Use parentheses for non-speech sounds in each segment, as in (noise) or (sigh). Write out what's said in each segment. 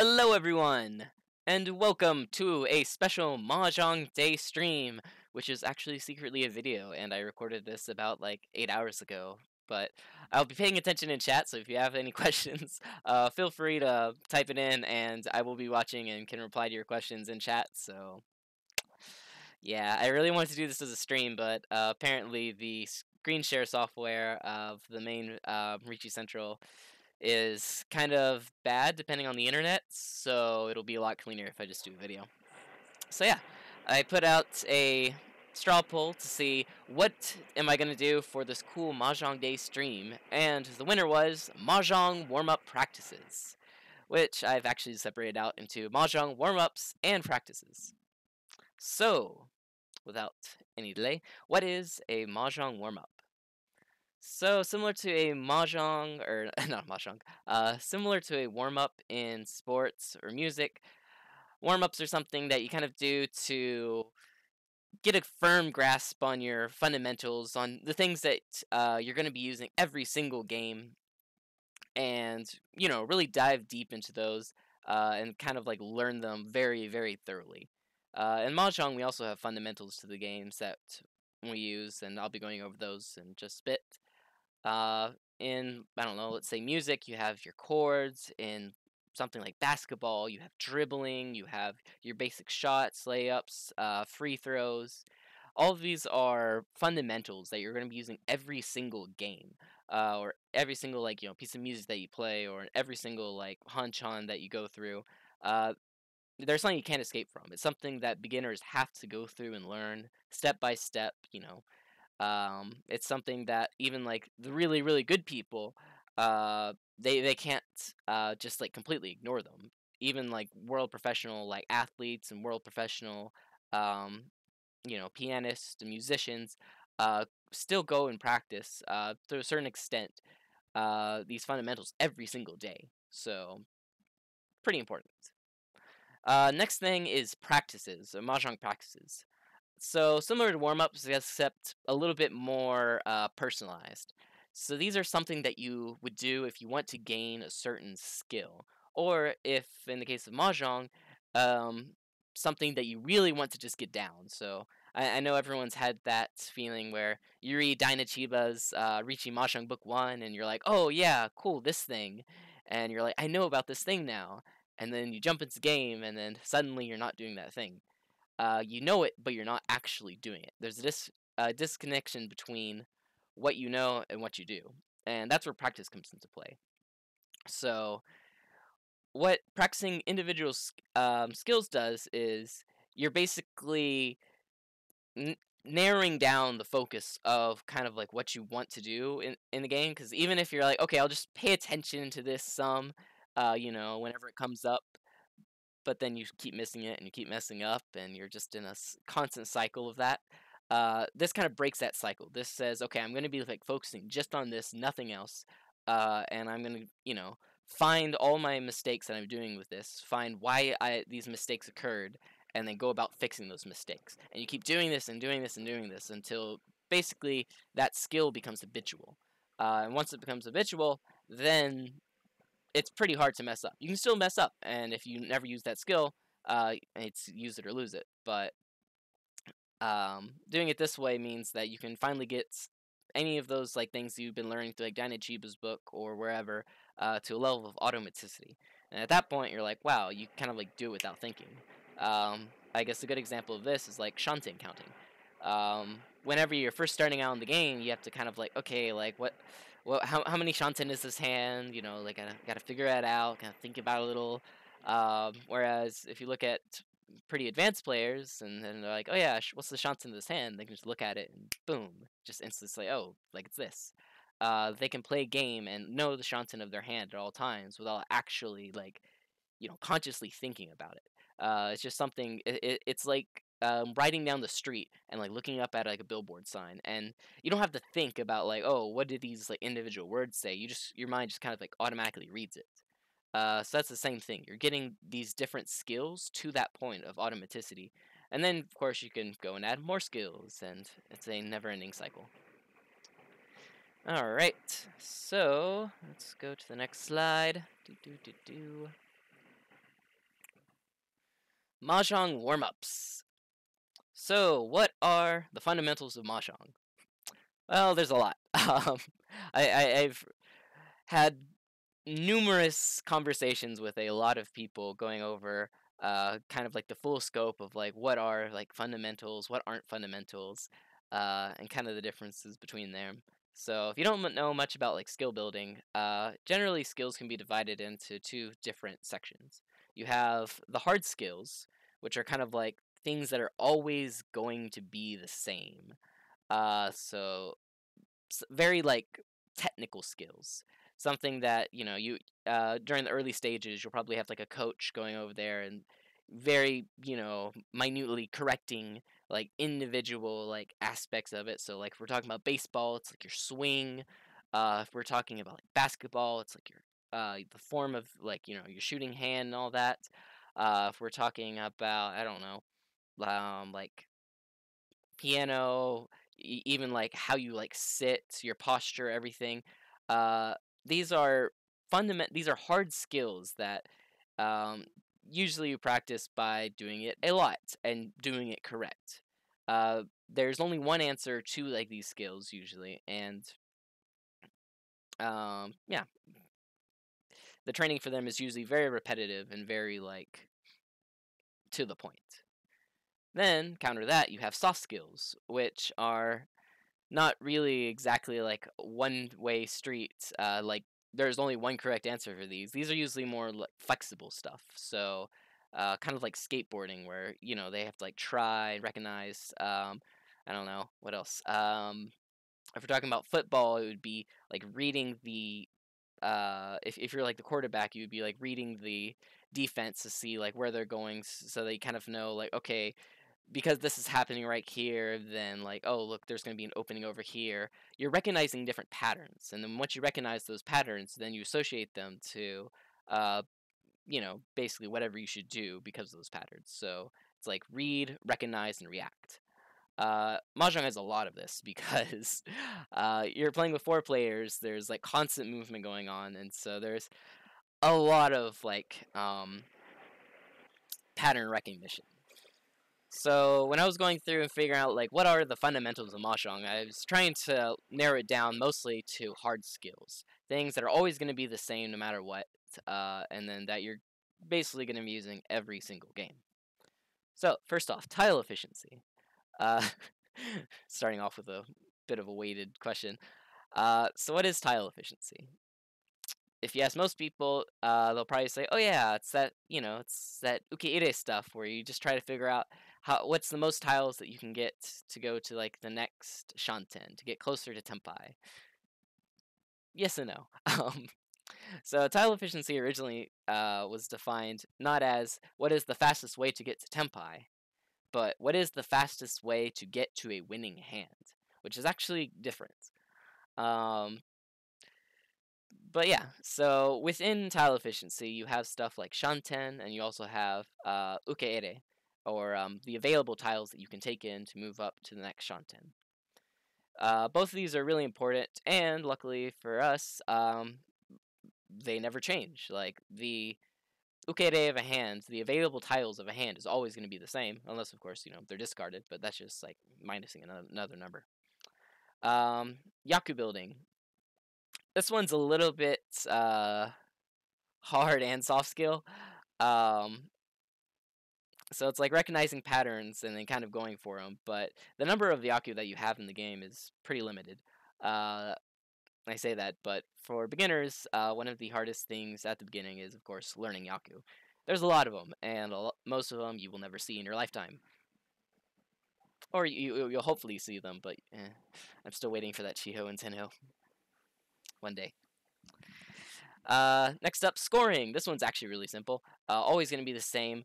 Hello everyone, and welcome to a special Mahjong Day stream, which is actually secretly a video, and I recorded this about like 8 hours ago. But I'll be paying attention in chat, so if you have any (laughs) questions, uh, feel free to type it in, and I will be watching and can reply to your questions in chat, so... Yeah, I really wanted to do this as a stream, but uh, apparently the screen share software of the main uh, Riichi Central is kind of bad depending on the internet, so it'll be a lot cleaner if I just do a video. So yeah, I put out a straw poll to see what am I going to do for this cool Mahjong Day stream, and the winner was Mahjong Warm-Up Practices, which I've actually separated out into Mahjong Warm-Ups and Practices. So, without any delay, what is a Mahjong Warm-Up? So similar to a mahjong, or (laughs) not mahjong, uh, similar to a warm up in sports or music, warm ups are something that you kind of do to get a firm grasp on your fundamentals, on the things that uh, you're going to be using every single game, and you know really dive deep into those uh, and kind of like learn them very very thoroughly. Uh, in mahjong, we also have fundamentals to the games that we use, and I'll be going over those in just a bit. Uh, in, I don't know, let's say music, you have your chords. In something like basketball, you have dribbling, you have your basic shots, layups, uh, free throws. All of these are fundamentals that you're going to be using every single game, uh, or every single like you know piece of music that you play, or every single like hanchan that you go through. Uh, there's something you can't escape from. It's something that beginners have to go through and learn step by step. You know, um, it's something that even like the really really good people, uh, they they can't uh, just like completely ignore them. Even like world professional like athletes and world professional, um, you know, pianists and musicians, uh, still go and practice uh, to a certain extent uh, these fundamentals every single day. So pretty important. Uh, next thing is practices, or mahjong practices. So similar to warm ups, except a little bit more uh, personalized. So these are something that you would do if you want to gain a certain skill, or if, in the case of mahjong, um, something that you really want to just get down. So I, I know everyone's had that feeling where you read Daina Chiba's uh, Riichi Mahjong Book One, and you're like, oh yeah, cool, this thing, and you're like, I know about this thing now, and then you jump into the game, and then suddenly you're not doing that thing uh, you know it, but you're not actually doing it. There's a dis- disconnection between what you know and what you do, and that's where practice comes into play. So, what practicing individual um, skills does is you're basically n- narrowing down the focus of kind of like what you want to do in, in the game. Because even if you're like, okay, I'll just pay attention to this some, uh, you know, whenever it comes up, but then you keep missing it and you keep messing up and you're just in a constant cycle of that. Uh, this kind of breaks that cycle. This says, okay, I'm going to be like focusing just on this, nothing else, uh, and I'm going to, you know, find all my mistakes that I'm doing with this, find why I, these mistakes occurred, and then go about fixing those mistakes. And you keep doing this and doing this and doing this until basically that skill becomes habitual. Uh, and once it becomes habitual, then it's pretty hard to mess up. You can still mess up, and if you never use that skill, uh, it's use it or lose it. But um, doing it this way means that you can finally get any of those like things you've been learning through like Daina Chiba's book or wherever uh, to a level of automaticity. And at that point, you're like, wow, you kind of like do it without thinking. Um, I guess a good example of this is like shanten counting. Um, whenever you're first starting out in the game, you have to kind of like, okay, like what well, how, how many shanten is this hand? You know, like gotta gotta figure that out. Of think about a little. Um, whereas if you look at pretty advanced players and then they're like, oh yeah, what's the shanten in this hand? They can just look at it and boom, just instantly say, oh, like it's this. Uh, they can play a game and know the shanten of their hand at all times without actually like, you know, consciously thinking about it. Uh, it's just something. It, it, it's like um, riding down the street and like looking up at like a billboard sign and you don't have to think about like oh what did these like individual words say? You just your mind just kind of like automatically reads it. Uh, so that's the same thing. You're getting these different skills to that point of automaticity and then of course you can go and add more skills and it's a never-ending cycle. All right so let's go to the next slide. Do, do, do, do. Mahjong warm ups. So, what are the fundamentals of Mahjong? Well, there's a lot. (laughs) Um, I, I, I've had numerous conversations with a lot of people going over uh, kind of like the full scope of like what are like fundamentals, what aren't fundamentals, uh, and kind of the differences between them. So if you don't know much about like skill building, uh, generally skills can be divided into two different sections. You have the hard skills, which are kind of like things that are always going to be the same. Uh, so very like technical skills something that you know you uh, during the early stages you'll probably have like a coach going over there and very you know minutely correcting like individual like aspects of it so like if we're talking about baseball it's like your swing uh, if we're talking about like basketball it's like your uh, the form of like you know your shooting hand and all that uh, if we're talking about i don't know um, like piano even like how you like sit your posture everything uh, these are fundament these are hard skills that um, usually you practice by doing it a lot and doing it correct. Uh, there's only one answer to like these skills usually, and um, yeah, the training for them is usually very repetitive and very like to the point. Then counter that, you have soft skills, which are not really exactly like one way streets. Uh, like there's only one correct answer for these. These are usually more like flexible stuff. So uh, kind of like skateboarding, where you know they have to like try, and recognize. Um, I don't know what else. Um, if we're talking about football, it would be like reading the. Uh, if if you're like the quarterback, you would be like reading the defense to see like where they're going, so they kind of know like okay, because this is happening right here, then like, oh, look, there's going to be an opening over here. You're recognizing different patterns. And then once you recognize those patterns, then you associate them to, uh, you know, basically whatever you should do because of those patterns. So it's like read, recognize, and react. Uh, Mahjong has a lot of this (laughs) because uh, you're playing with four players. There's like constant movement going on, and so there's a lot of like um, pattern recognition. So when I was going through and figuring out like what are the fundamentals of mahjong, I was trying to narrow it down mostly to hard skills, things that are always going to be the same no matter what, uh, and then that you're basically going to be using every single game. So first off, tile efficiency. Uh, (laughs) starting off with a bit of a weighted question. Uh, so what is tile efficiency? if you ask most people, uh, they'll probably say, "Oh yeah, it's that you know, it's that ukeire stuff where you just try to figure out how what's the most tiles that you can get to go to like the next shanten to get closer to tenpai." Yes and no. (laughs) Um, so tile efficiency originally uh, was defined not as what is the fastest way to get to tenpai, but what is the fastest way to get to a winning hand, which is actually different. Um, but yeah, so within tile efficiency, you have stuff like shanten, and you also have uh, ukeire, or um, the available tiles that you can take in to move up to the next shanten. Uh, both of these are really important, and luckily for us, um, they never change. Like the ukeire of a hand, the available tiles of a hand is always going to be the same, unless of course you know they're discarded. But that's just like minusing another, another number. Um, Yaku building. This one's a little bit uh, hard and soft skill. Um, so it's like recognizing patterns and then kind of going for them. But the number of Yaku that you have in the game is pretty limited. Uh, I say that, but for beginners, uh, one of the hardest things at the beginning is, of course, learning Yaku. There's a lot of them, and lo- most of them you will never see in your lifetime. Or you, you'll hopefully see them, but eh, I'm still waiting for that Chiho and Tenhou one day. Uh, next up, scoring. This one's actually really simple. Uh, always going to be the same.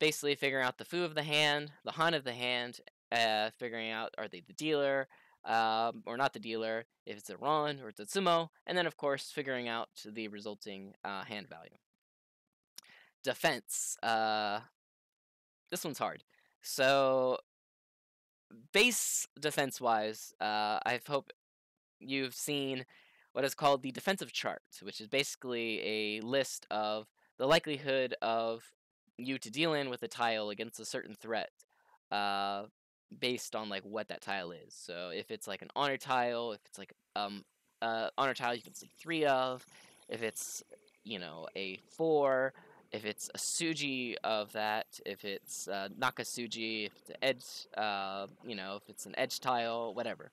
Basically, figuring out the fu of the hand, the han of the hand, uh, figuring out are they the dealer um, or not the dealer, if it's a ron or it's a tsumo, and then of course figuring out the resulting uh, hand value. Defense. Uh, this one's hard. So base defense wise, uh, I hope you've seen what is called the defensive chart, which is basically a list of the likelihood of you to deal in with a tile against a certain threat, uh, based on like what that tile is. So if it's like an honor tile, if it's like um uh honor tile you can see three of, if it's you know a four, if it's a suji of that, if it's uh, nakasuji, if it's an edge, uh, you know, if it's an edge tile, whatever.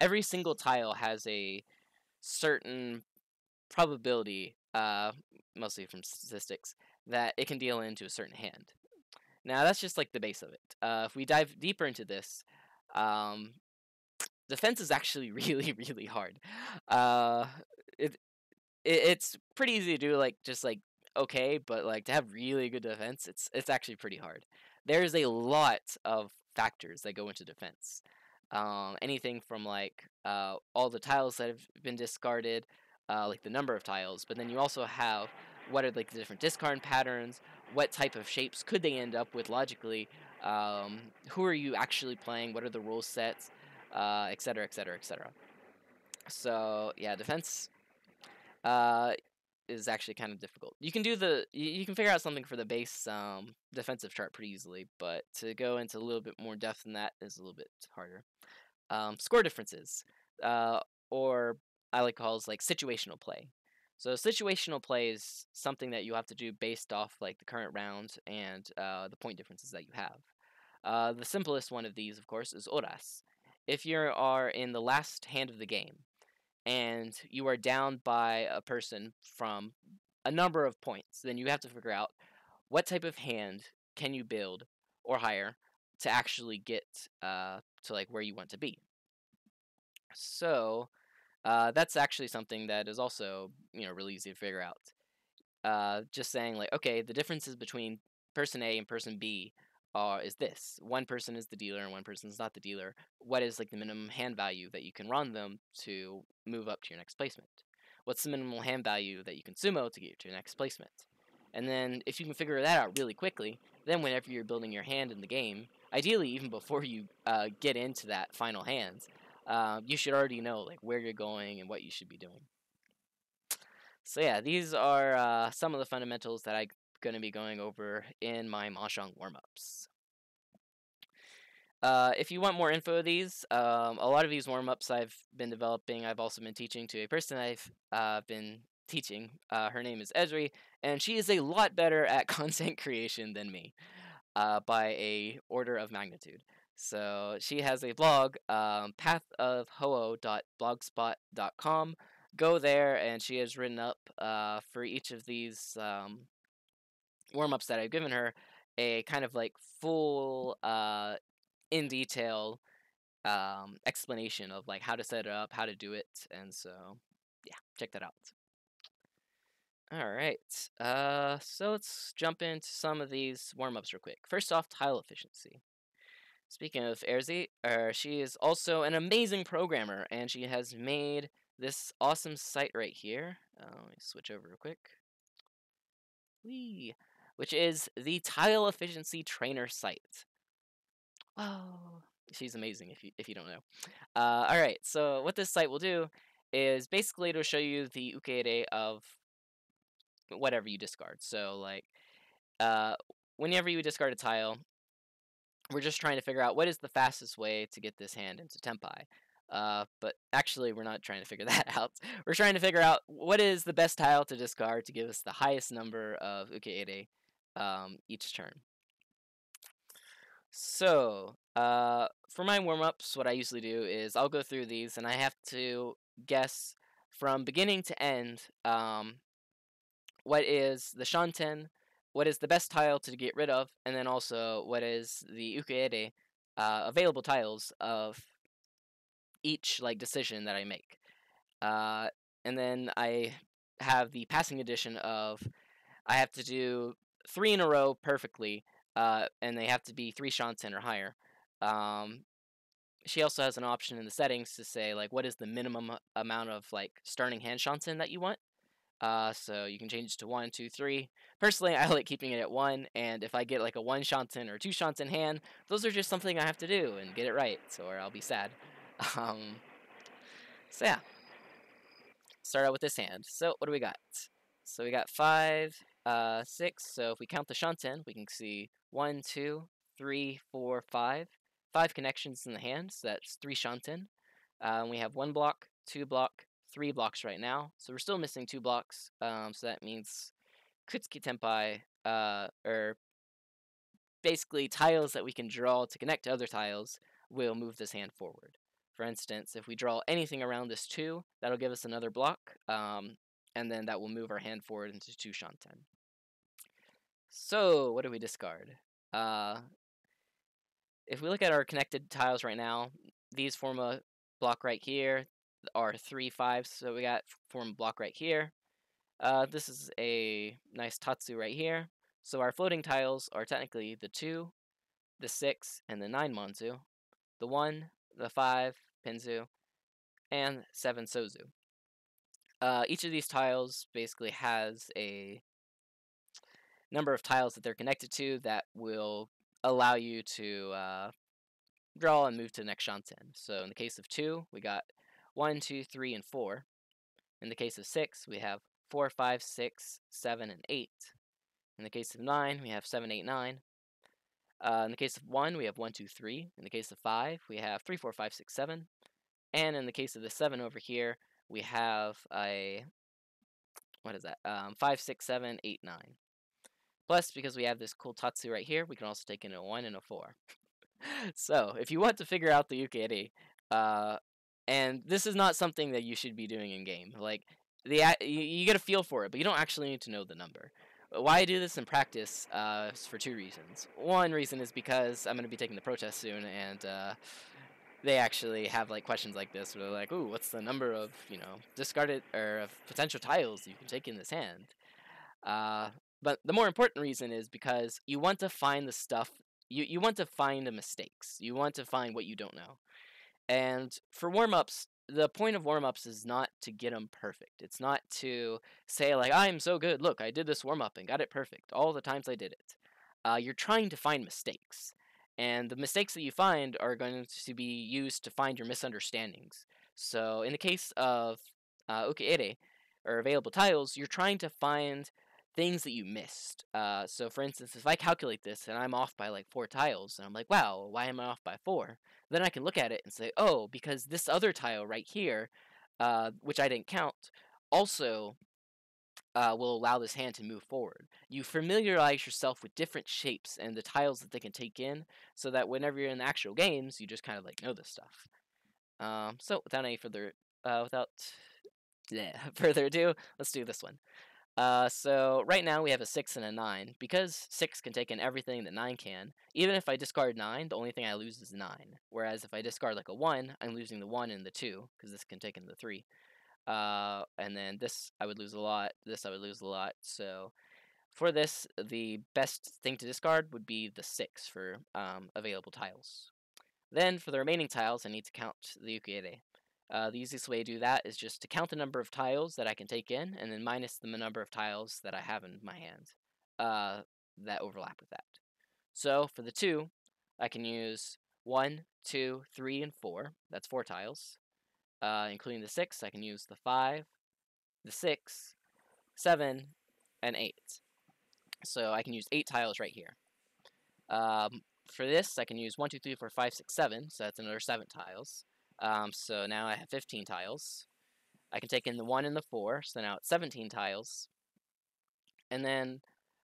Every single tile has a certain probability, uh, mostly from statistics, that it can deal into a certain hand. Now that's just like the base of it. Uh, if we dive deeper into this, um, defense is actually (laughs) really really hard. Uh, it, it it's pretty easy to do like just like okay, but like to have really good defense, it's it's actually pretty hard. There's a lot of factors that go into defense. Um, anything from like uh, all the tiles that have been discarded, uh, like the number of tiles, but then you also have what are like the different discard patterns, what type of shapes could they end up with logically, um, who are you actually playing, what are the rule sets, uh, et cetera, et cetera, et cetera. So yeah, defense. Uh, is actually kind of difficult. You can do the you, you can figure out something for the base um, defensive chart pretty easily, but to go into a little bit more depth than that is a little bit harder. Um, score differences, uh, or I like calls like situational play. So situational play is something that you have to do based off like the current round and uh, the point differences that you have. Uh, the simplest one of these, of course, is Oras. If you are in the last hand of the game, and you are down by a person from a number of points, then you have to figure out what type of hand can you build or hire to actually get uh, to like where you want to be. So uh, that's actually something that is also you know really easy to figure out. Uh, just saying like okay, the differences between person A and person B are is this. One person is the dealer and one person is not the dealer. What is like the minimum hand value that you can ron them to move up to your next placement? What's the minimal hand value that you can tsumo to get to your next placement? And then if you can figure that out really quickly, then whenever you're building your hand in the game, ideally even before you uh, get into that final hand, uh, you should already know like where you're going and what you should be doing. So yeah, these are uh, some of the fundamentals that I'm going to be going over in my Mahjong warm-ups. Uh, if you want more info of these, um, a lot of these warm-ups I've been developing, I've also been teaching to a person I've uh, been teaching. Uh, her name is Esri, and she is a lot better at (laughs) content creation than me uh, by a order of magnitude. So she has a blog, um. Go there, and she has written up uh, for each of these um, warm ups that I've given her a kind of like full, uh, in detail um, explanation of like how to set it up, how to do it, and so yeah, check that out. All right, uh, so let's jump into some of these warm ups real quick. First off, tile efficiency. Speaking of Erzi, uh, she is also an amazing programmer, and she has made this awesome site right here. Uh, let me switch over real quick. Wee which is the Tile Efficiency Trainer site. Oh, she's amazing if you if you don't know. Uh, all right, so what this site will do is basically to show you the ukeire of whatever you discard. So like, uh, whenever you discard a tile, we're just trying to figure out what is the fastest way to get this hand into Tenpai. Uh, but actually, we're not trying to figure (laughs) that out. We're trying to figure out what is the best tile to discard to give us the highest number of ukeire um, each turn. So, uh, for my warm-ups, what I usually do is I'll go through these and I have to guess from beginning to end um, what is the Shanten, what is the best tile to get rid of, and then also what is the Ukeire uh, available tiles of each like decision that I make. Uh, and then I have the passing edition of I have to do three in a row perfectly, uh, and they have to be three Shanten or higher. Um, she also has an option in the settings to say like what is the minimum amount of like starting hand Shanten that you want. Uh, so you can change it to one, two, three. Personally, I like keeping it at one, and if I get like a one Shanten or two Shanten hand, those are just something I have to do and get it right, or I'll be sad. (laughs) Um, so yeah, start out with this hand. So what do we got? So we got five, uh, 6. So if we count the Shanten, we can see one, two, three, four, five. Five connections in the hand, so that's 3 Shanten. Um, we have one block, two block, three blocks right now. So we're still missing two blocks. Um, so that means Kutsuki Tenpai, uh, or basically tiles that we can draw to connect to other tiles will move this hand forward. For instance, if we draw anything around this 2, that'll give us another block, um, and then that will move our hand forward into 2 Shanten. So, what do we discard? Uh, if we look at our connected tiles right now, these form a block right here, are three fives, so we got form block right here. Uh, this is a nice Tatsu right here. So our floating tiles are technically the 2, the 6, and the 9 Manzu, the 1, the 5 Pinzu, and 7 Sozu. Uh, each of these tiles basically has a number of tiles that they're connected to that will allow you to uh, draw and move to the next Shanten. So in the case of 2, we got 1, 2, 3, and 4. In the case of 6, we have 4, 5, 6, 7, and 8. In the case of 9, we have 7, 8, 9. Uh, in the case of 1, we have 1, 2, 3. In the case of 5, we have 3, 4, 5, 6, 7. And in the case of the 7 over here, we have a, what is that, um, 5, 6, 7, 8, 9. Plus, because we have this cool Tatsu right here, we can also take in a 1 and a 4. (laughs) so, if you want to figure out the uke uh, and this is not something that you should be doing in game. Like, the you, get a feel for it, but you don't actually need to know the number. Why I do this in practice uh, is for two reasons. One reason is because I'm going to be taking the protest soon, and uh, they actually have like questions like this where they're like, "Ooh, what's the number of you know discarded or of potential tiles you can take in this hand?" Uh, but the more important reason is because you want to find the stuff you you want to find the mistakes. You want to find what you don't know. And for warm ups, the point of warm ups is not to get them perfect. It's not to say, like, I'm so good. Look, I did this warm up and got it perfect all the times I did it. Uh, you're trying to find mistakes. And the mistakes that you find are going to be used to find your misunderstandings. So, in the case of uh, Ukeire, or available tiles, you're trying to find things that you missed. Uh, so, for instance, if I calculate this and I'm off by like four tiles, and I'm like, wow, why am I off by four? Then I can look at it and say, oh, because this other tile right here, uh, which I didn't count, also uh, will allow this hand to move forward. You familiarize yourself with different shapes and the tiles that they can take in, so that whenever you're in the actual games, you just kind of like know this stuff. Um, so, without any further, uh, without yeah, (laughs) further ado, let's do this one. Uh, so right now we have a 6 and a 9. Because 6 can take in everything that 9 can, even if I discard 9, the only thing I lose is 9. Whereas if I discard like a 1, I'm losing the 1 and the 2, because this can take in the 3. Uh, and then this I would lose a lot, this I would lose a lot, so for this, the best thing to discard would be the 6 for um, available tiles. Then, for the remaining tiles, I need to count the ukeire. Uh, the easiest way to do that is just to count the number of tiles that I can take in, and then minus the number of tiles that I have in my hand uh, that overlap with that. So for the 2, I can use one, two, three, and 4. That's 4 tiles. Uh, including the 6, I can use the 5, the 6, 7, and 8. So I can use 8 tiles right here. Um, for this, I can use 1, 2, 3, 4, 5, 6, 7, so that's another 7 tiles. Um, so now I have 15 tiles. I can take in the 1 and the 4, so now it's 17 tiles. And then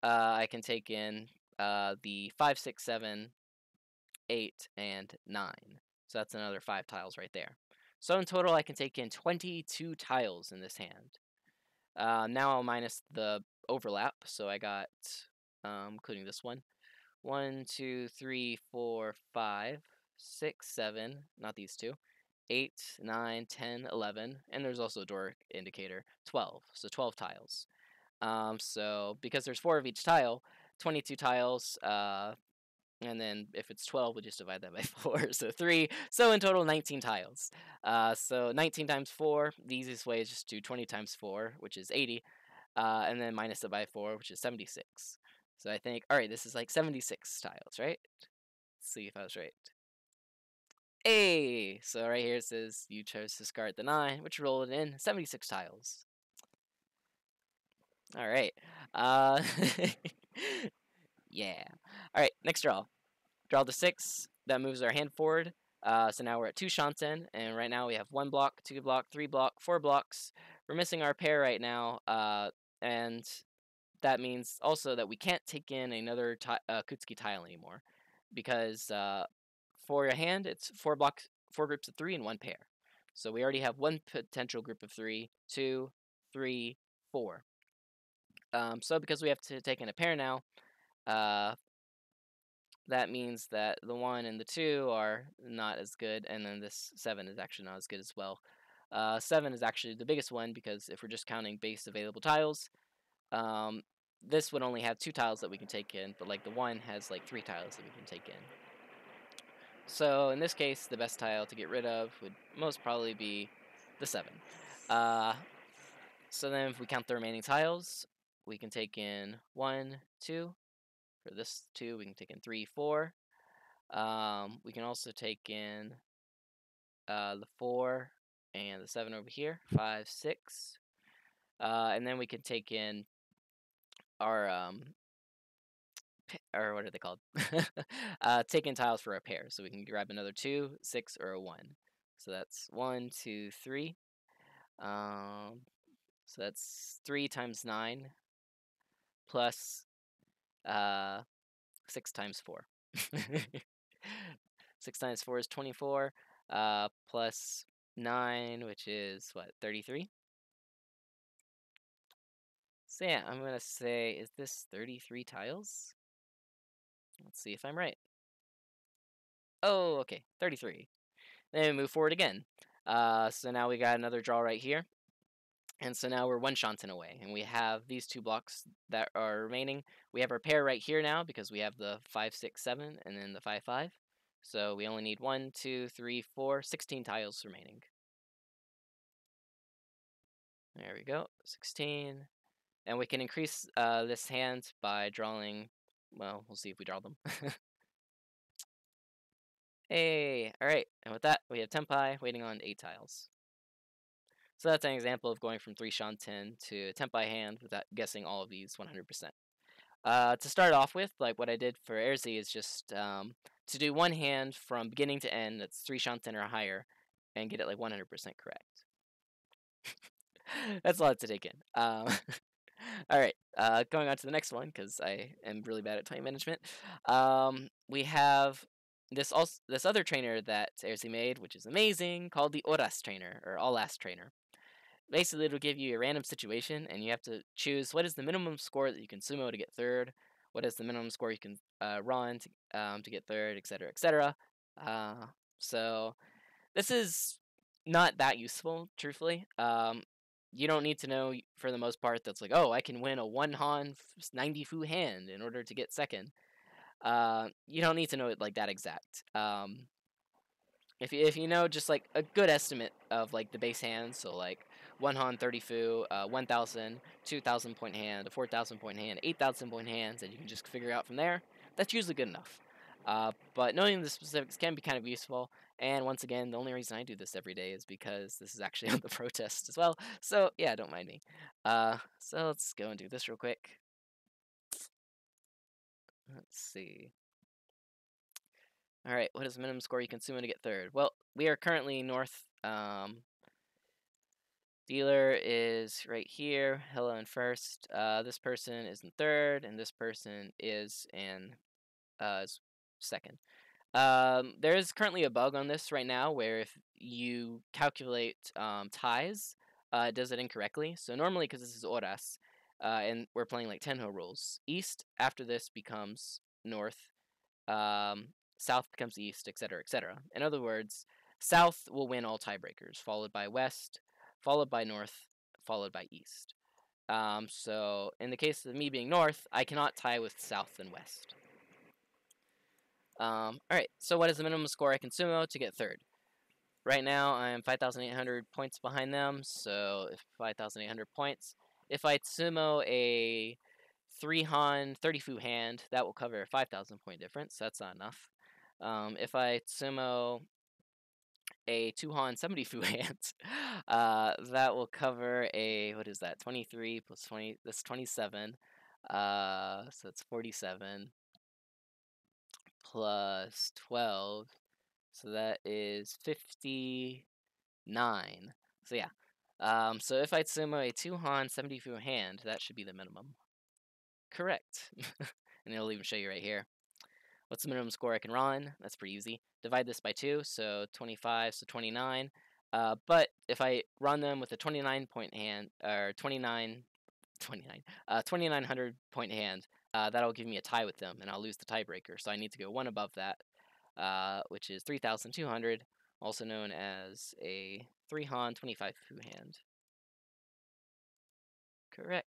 uh, I can take in uh, the 5, 6, 7, 8, and 9. So that's another 5 tiles right there. So in total, I can take in 22 tiles in this hand. Uh, now I'll minus the overlap, so I got, um, including this one, 1, 2, 3, 4, 5, 6, 7, not these two, 8, 9, 10, 11, and there's also a dora indicator, 12. So 12 tiles. Um, so because there's four of each tile, 22 tiles, uh, and then if it's 12, we just divide that by (laughs) 4, so 3. So in total, 19 tiles. Uh, so 19 times 4, the easiest way is just do 20 times 4, which is 80, uh, and then minus it by 4, which is 76. So I think, alright, this is like 76 tiles, right? Let's see if I was right. A. So right here it says you chose to discard the 9, which rolled in 76 tiles. Alright. Uh, (laughs) yeah. All right, next draw. Draw the six. That moves our hand forward. Uh, so now we're at two Shanten, and right now we have one block, two block, three block, four blocks. We're missing our pair right now, uh, and that means also that we can't take in another uh, Kutsuki tile anymore, because uh, for your hand, it's four blocks, four groups of three and one pair. So we already have one potential group of three, two, three, four. Um, so because we have to take in a pair now, uh, that means that the 1 and the 2 are not as good, and then this 7 is actually not as good as well. Uh, 7 is actually the biggest one because if we're just counting base available tiles, um, this would only have two tiles that we can take in, but like the 1 has like three tiles that we can take in. So in this case, the best tile to get rid of would most probably be the 7. Uh, so then if we count the remaining tiles, we can take in 1, 2, for this two, we can take in three, four. Um, we can also take in uh, the four and the seven over here, five, six. Uh, and then we can take in our, um, or what are they called? (laughs) uh, take in tiles for a pair. So we can grab another two, six, or a one. So that's one, two, three. Um, so that's three times nine plus uh, 6 times 4. (laughs) 6 times 4 is 24, uh, plus 9, which is, what, 33? So yeah, I'm going to say, is this 33 tiles? Let's see if I'm right. Oh, okay, 33. Then we move forward again. Uh, so now we got another draw right here. And so now we're one Shanten away, and we have these two blocks that are remaining. We have our pair right here now because we have the 5, 6, 7, and then the 5, 5. So we only need 1, 2, 3, 4, 16 tiles remaining. There we go, 16. And we can increase uh, this hand by drawing, well, we'll see if we draw them. (laughs) hey, alright, and with that, we have Tenpai waiting on 8 tiles. So that's an example of going from 3 Shanten to Tenpai hand without guessing all of these 100%. Uh, to start off with, like what I did for Erzi is just um, to do one hand from beginning to end that's 3 Shanten or higher and get it like 100% correct. (laughs) that's a lot to take in. Um, (laughs) Alright, uh, going on to the next one, because I am really bad at time management. Um, we have this also this other trainer that Erzi made, which is amazing, called the Oras trainer, or All-Last trainer basically it'll give you a random situation and you have to choose what is the minimum score that you can tsumo to get third, what is the minimum score you can uh, ron to, um, to get third, etc., etc. Uh, so this is not that useful, truthfully. Um, you don't need to know for the most part that's like, oh, I can win a one Han 90 fu hand in order to get second. Uh, you don't need to know it like that exact. Um, if you, if you know just like a good estimate of like the base hands, so like one Han 30 Fu, uh, 1,000, 2,000 point hand, a 4,000 point hand, 8,000 point hands, and you can just figure out from there. That's usually good enough. Uh, but knowing the specifics can be kind of useful. And once again, the only reason I do this every day is because this is actually (laughs) on the protest as well. So yeah, don't mind me. Uh, so let's go and do this real quick. Let's see. All right, what is the minimum score you can tsumo to get third? Well, we are currently north um, Dealer is right here. Hello in first. Uh, this person is in third, and this person is in uh, second. Um, there is currently a bug on this right now where if you calculate um, ties, uh, it does it incorrectly. So normally, because this is Oras, uh, and we're playing like Tenhou rules, east after this becomes north, um, south becomes east, etc., etc. In other words, south will win all tiebreakers, followed by west, followed by north, followed by east. Um, so in the case of me being north, I cannot tie with south and west. Um, Alright, so what is the minimum score I can tsumo to get third? Right now, I'm 5,800 points behind them, so 5,800 points. If I tsumo a 3 Han 30 Fu hand, that will cover a 5,000 point difference. That's not enough. Um, if I tsumo a 2 Han 70 Fu (laughs) hand, Uh, that will cover a, what is that, 23 plus 20, that's 27. Uh, so it's 47 plus 12. So that is 59. So yeah. Um, so if I tsumo a 2 Han 70 fu hand, that should be the minimum. Correct. (laughs) and it'll even show you right here. What's the minimum score I can ron? That's pretty easy. Divide this by 2, so 25, so 29. Uh, but if I ron them with a 29 point hand, or 29, 29, uh, 2900 point hand, uh, that'll give me a tie with them, and I'll lose the tiebreaker. So I need to go one above that, uh, which is 3200, also known as a 3 Han 25 fu hand. Correct.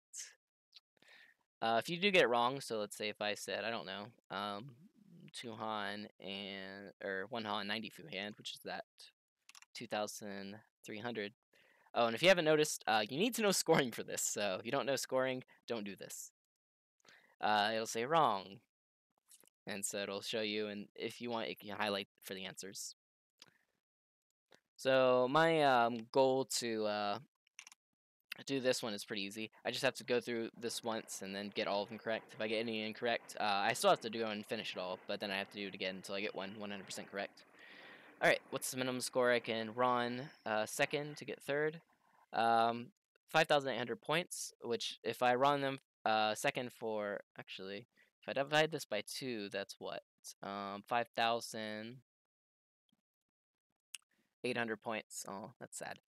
Uh, if you do get it wrong, so let's say if I said, I don't know, um, 2 Han and, or 1 Han 90 fu hand, which is that 2,300. Oh, and if you haven't noticed, uh, you need to know scoring for this. So if you don't know scoring, don't do this. Uh, it'll say wrong. And so it'll show you, and if you want, it can highlight for the answers. So my um, goal to uh, do this one is pretty easy. I just have to go through this once and then get all of them correct. If I get any incorrect, uh, I still have to go and finish it all, but then I have to do it again until I get one 100% correct. Alright, what's the minimum score I can ron uh, second to get third? Um, 5,800 points, which if I ron them uh, second for, actually, if I divide this by 2, that's what? Um, 5,800 points. Oh, that's sad.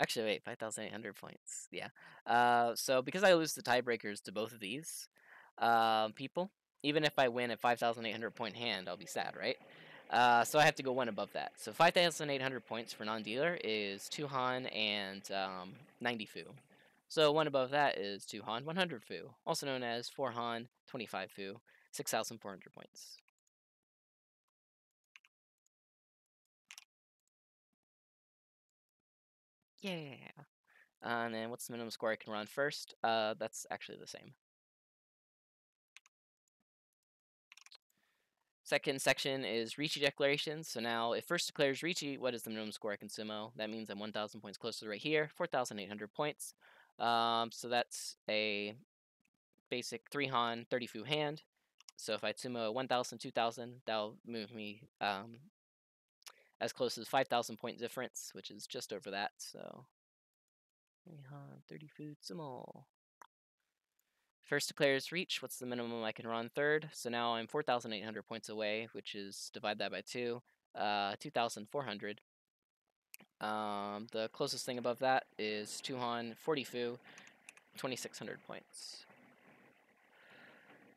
Actually, wait, 5,800 points. Yeah. Uh, so because I lose the tiebreakers to both of these uh, people, even if I win a 5,800 point hand, I'll be sad, right? Uh, so I have to go one above that. So 5,800 points for non-dealer is 2 Han and um, 90 Fu. So one above that is 2 Han 100 Fu, also known as 4 Han 25 Fu, 6,400 points. Yeah. and then what's the minimum score I can ron first? Uh, that's actually the same. Second section is Riichi declarations. So now, if first declares Riichi, what is the minimum score I can tsumo? That means I'm 1,000 points closer right here, 4,800 points. Um, so that's a basic 3 Han, 30 Fu hand. So if I tsumo 1,000, 2,000, that'll move me um, as close as 5,000 point difference, which is just over that. So 3 Han, 30 Fu tsumo. First declares reach. What's the minimum I can ron third? So now I'm 4,800 points away, which is divide that by two, uh, 2,400. Um, the closest thing above that is 2 Han 40 Fu, 2,600 points.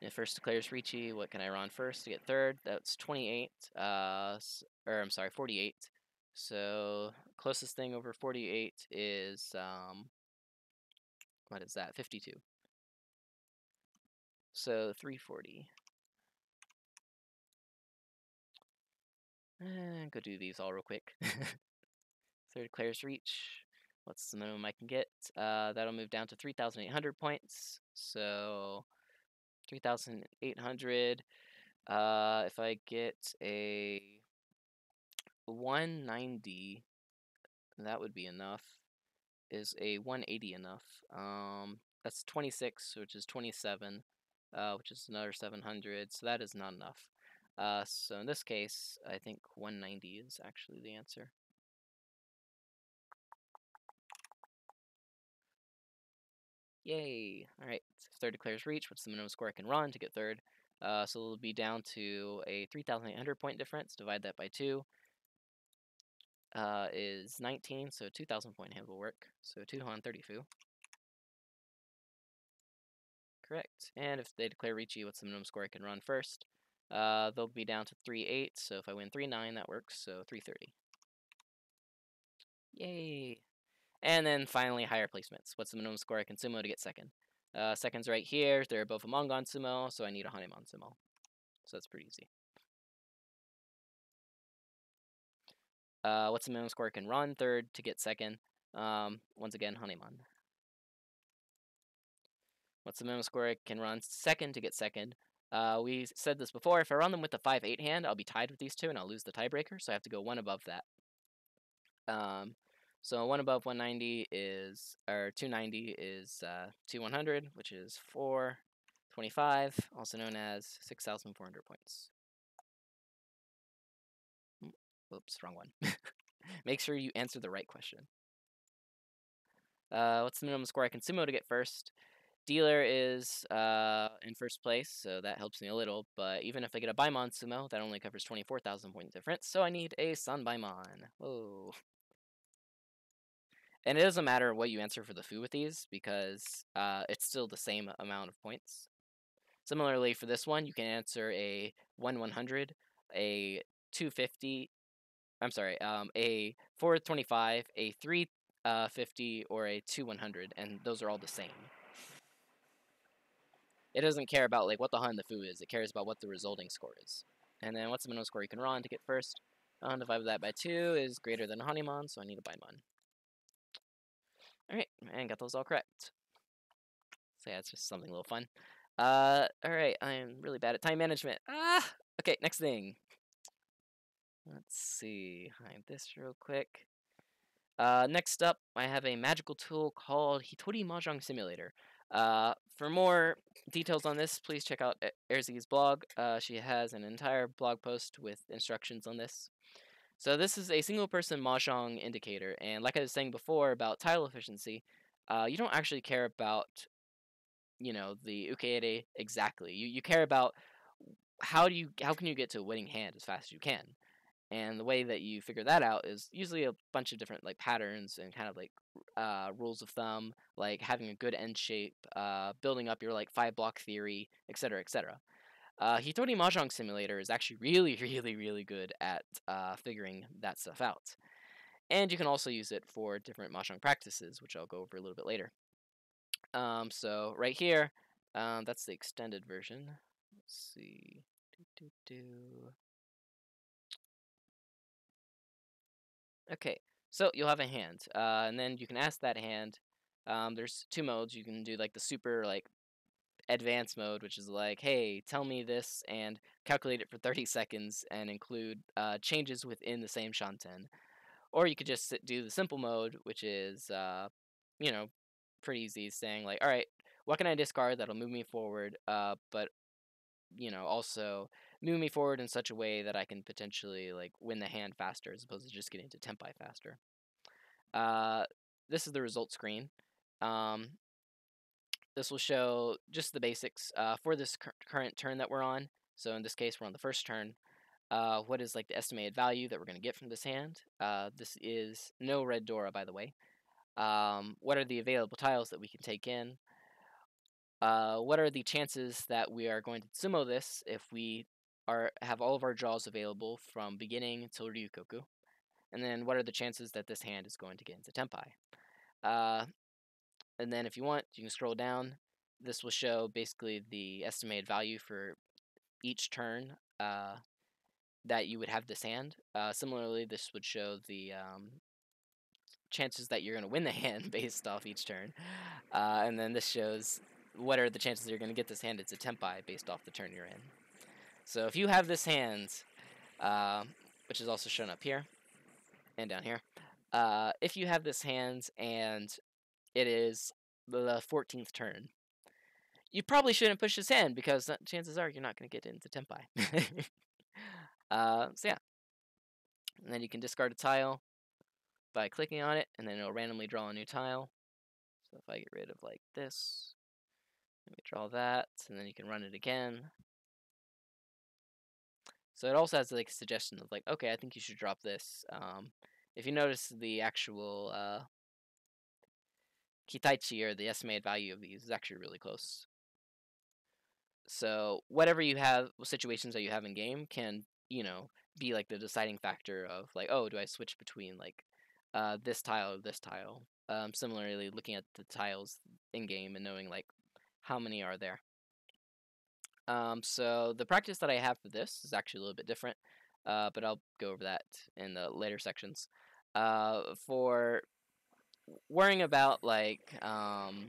If first declares Riichi, what can I ron first to get third? That's 28, uh, or I'm sorry, 48. So closest thing over 48 is, um, what is that, 52. So 340. And go do these all real quick. (laughs) Third declares reach. What's the minimum I can get? Uh, that'll move down to 3,800 points. So 3,800. Uh, if I get a 190, that would be enough. Is a 180 enough? Um, that's 26, which is 27 uh, which is another 700, so that is not enough. Uh, so in this case, I think 190 is actually the answer. Yay! Alright, third declares reach, what's the minimum score I can ron to get third? Uh, so it'll be down to a 3,800 point difference, divide that by 2. Uh, is 19, so 2,000 point hand will work. So 2 Han 30 Fu. Correct. And if they declare Riichi, what's the minimum score I can ron first? Uh, they'll be down to 3-8, so if I win 3-9, that works, so 330. Yay! And then finally, higher placements. What's the minimum score I can tsumo to get second? Uh, second's right here. They're both a Mangan tsumo, so I need a Haneman tsumo. So that's pretty easy. Uh, what's the minimum score I can ron third to get second? Um, once again, Haneman. What's the minimum score I can ron second to get second? Uh, we said this before. If I ron them with the 5-8 hand, I'll be tied with these two, and I'll lose the tiebreaker, so I have to go one above that. Um, So one above 190 is, or 290 is uh, 2100, which is 425, also known as 6,400 points. Oops, wrong one. (laughs) Make sure you answer the right question. Uh, what's the minimum score I can tsumo to get first? Dealer is uh, in first place, so that helps me a little. But even if I get a Baiman tsumo, that only covers 24,000 point difference. So I need a San Baiman. Whoa. And it doesn't matter what you answer for the Fu with these, because uh, it's still the same amount of points. Similarly, for this one, you can answer a 1 100, a 250, I'm sorry, um, a 425, a 350, or a 2 100, and those are all the same. It doesn't care about like what the Han the Fu is, it cares about what the resulting score is. And then what's the minimum score you can ron to get first? Uh, divide that by 2 is greater than Haneman, so I need a Baiman. Alright, and got those all correct. So yeah, it's just something a little fun. Uh, alright, I am really bad at time management. Ah! Okay, next thing. Let's see, hide this real quick. Uh, next up, I have a magical tool called Hitori Mahjong Simulator. Uh, for more details on this, please check out Erzi's blog. Uh, she has an entire blog post with instructions on this. So this is a single person Mahjong indicator, and like I was saying before about tile efficiency, uh, you don't actually care about, you know, the ukeire exactly. You you care about how do you how can you get to a winning hand as fast as you can, and the way that you figure that out is usually a bunch of different like patterns and kind of like uh, rules of thumb, like having a good end shape, uh, building up your like five block theory, etc., etc. Uh, Hitori Mahjong Simulator is actually really, (laughs) really, really good at uh, figuring that stuff out. And you can also use it for different Mahjong practices, which I'll go over a little bit later. Um, so right here, um, that's the extended version. Let's see. Do, do, do. Okay, so you'll have a hand, uh, and then you can ask that hand. Um, there's two modes. You can do like the super like advanced mode, which is like, hey, tell me this and calculate it for 30 seconds and include uh, changes within the same shanten. Or you could just do the simple mode, which is, uh, you know, pretty easy, saying like, all right, what can I discard that'll move me forward, uh, but, you know, also move me forward in such a way that I can potentially like win the hand faster as opposed to just getting to tempai faster. Uh, this is the result screen. Um, this will show just the basics uh, for this cur current turn that we're on. So in this case, we're on the first turn. Uh, what is like the estimated value that we're going to get from this hand? Uh, this is no red Dora, by the way. Um, what are the available tiles that we can take in? Uh, what are the chances that we are going to tsumo this if we are have all of our draws available from beginning until Ryuukyoku? And then what are the chances that this hand is going to get into Tempai? Uh, and then if you want, you can scroll down. This will show basically the estimated value for each turn uh, that you would have this hand. Uh, similarly, this would show the um, chances that you're going to win the (laughs) hand based off each turn. Uh, and then this shows what are the chances you're going to get this hand. It's a tempai based off the turn you're in. So if you have this hand, uh, which is also shown up here and down here, uh, if you have this hand and it is the 14th turn. You probably shouldn't push his hand because chances are you're not going to get into Tempai. (laughs) uh, so yeah. And then you can discard a tile by clicking on it, and then it'll randomly draw a new tile. So if I get rid of like this, let me draw that, and then you can run it again. So it also has like a suggestion of like, okay, I think you should drop this. Um, if you notice the actual uh, Kitaichi, or the estimated value of these, is actually really close. So whatever you have, situations that you have in game can, you know, be like the deciding factor of like, oh, do I switch between like uh, this tile or this tile? Um, similarly, looking at the tiles in game and knowing like how many are there. Um, so the practice that I have for this is actually a little bit different, uh, but I'll go over that in the later sections. Uh, for worrying about like um,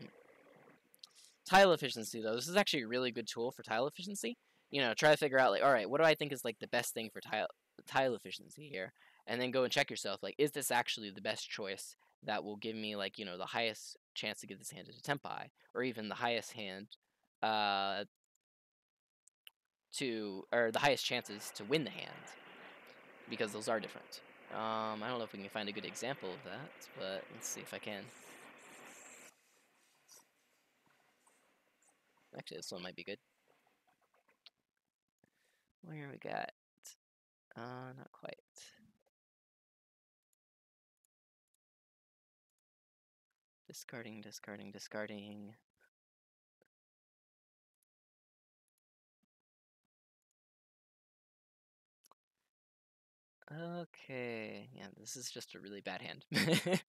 tile efficiency though, this is actually a really good tool for tile efficiency. You know, try to figure out like, all right, what do I think is like the best thing for tile tile efficiency here, and then go and check yourself like, is this actually the best choice that will give me like you know the highest chance to get this hand into tempai, or even the highest hand uh, to or the highest chances to win the hand, because those are different. Um, I don't know if we can find a good example of that, but let's see if I can. Actually, this one might be good. Where we got? Uh, not quite. Discarding, discarding, discarding. Okay, yeah, this is just a really bad hand. (laughs)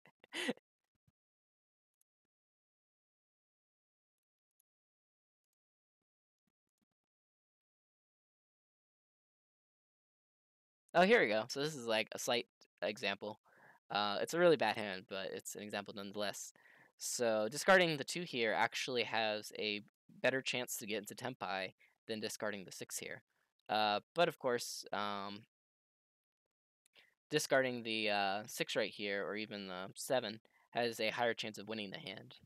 oh, here we go. So this is like a slight example. Uh, it's a really bad hand, but it's an example nonetheless. So discarding the 2 here actually has a better chance to get into Tenpai than discarding the 6 here. Uh, but of course, um, discarding the uh, 6 right here, or even the 7, has a higher chance of winning the hand.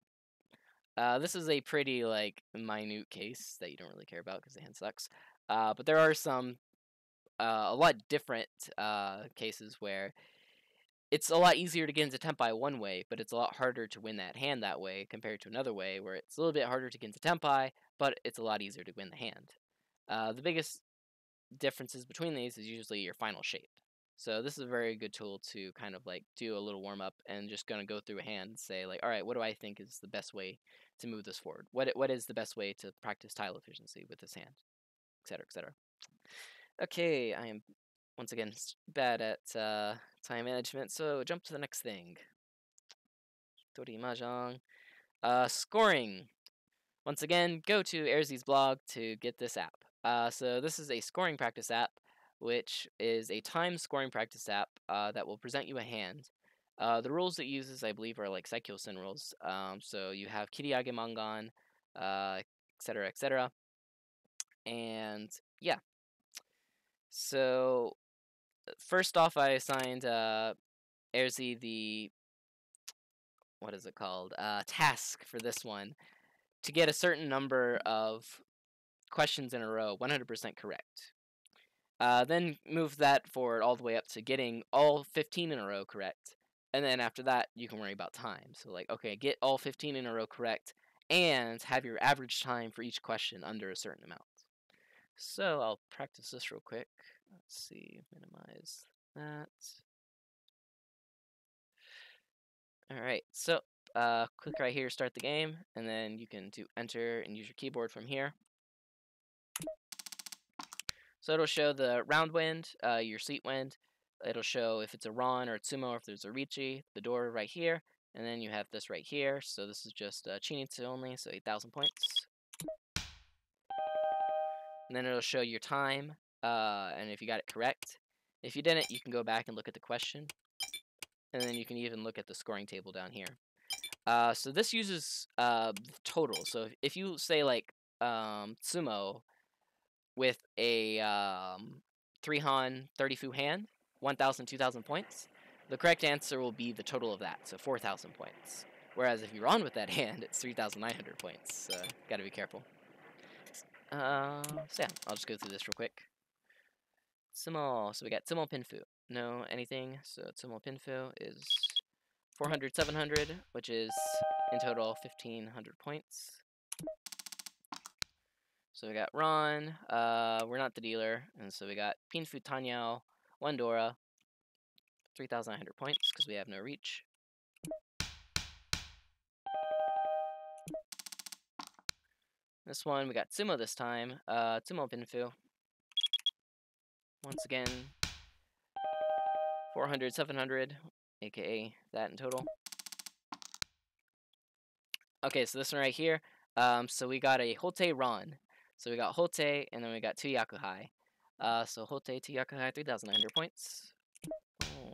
Uh, this is a pretty, like, minute case that you don't really care about because the hand sucks. Uh, but there are some, uh, a lot different uh, cases where it's a lot easier to get into Tenpai one way, but it's a lot harder to win that hand that way compared to another way where it's a little bit harder to get into Tenpai, but it's a lot easier to win the hand. Uh, the biggest differences between these is usually your final shape. So this is a very good tool to kind of like do a little warm up and just gonna go through a hand and say like, all right, what do I think is the best way to move this forward? What what is the best way to practice tile efficiency with this hand, et cetera, et cetera. Okay, I am once again bad at uh, time management, so jump to the next thing. Tori Mahjong. Uh, scoring. Once again, go to Airzy's blog to get this app. Uh, so this is a scoring practice app which is a time scoring practice app uh, that will present you a hand. Uh, the rules it uses, I believe, are like Saikyo-sen rules. Um, so you have Kiriage Mangan, uh, etc., etc. And yeah. So first off, I assigned uh, Airzy the what is it called? Uh, task for this one to get a certain number of questions in a row 100% correct. Uh, then move that forward all the way up to getting all 15 in a row correct. And then after that, you can worry about time. So, like, okay, get all 15 in a row correct and have your average time for each question under a certain amount. So, I'll practice this real quick. Let's see, minimize that. Alright, so uh, click right here, start the game, and then you can do enter and use your keyboard from here. So it'll show the round wind, uh, your seat wind. It'll show if it's a Ron or a Tsumo or if there's a Riichi, the Dora right here. And then you have this right here. So this is just uh, Chinitsu only, so 8,000 points. And then it'll show your time, uh, and if you got it correct. If you didn't, you can go back and look at the question. And then you can even look at the scoring table down here. Uh, so this uses uh, total. So if, you say like um, Tsumo, with a um, 3 Han 30 Fu hand, 1,000, 2,000 points, the correct answer will be the total of that, so 4,000 points. Whereas if you're on with that (laughs) hand, it's 3,900 points. So gotta be careful. Uh, so yeah, I'll just go through this real quick. Tsumo, so we got Tsumo Pinfu. No anything, so Tsumo Pinfu is 400, 700, which is in total 1,500 points. So we got Ron, uh, we're not the dealer, and so we got Pinfu Tanyao, one Dora, 3,900 points because we have no Riichi. This one, we got Tsumo this time, uh, Tsumo Pinfu. Once again, 400, 700, aka that in total. Okay, so this one right here, um, so we got a Houtei Ron. So we got Houtei, and then we got two Yakuhai. Uh, so Houtei, two Yakuhai, 3,900 points. Boom.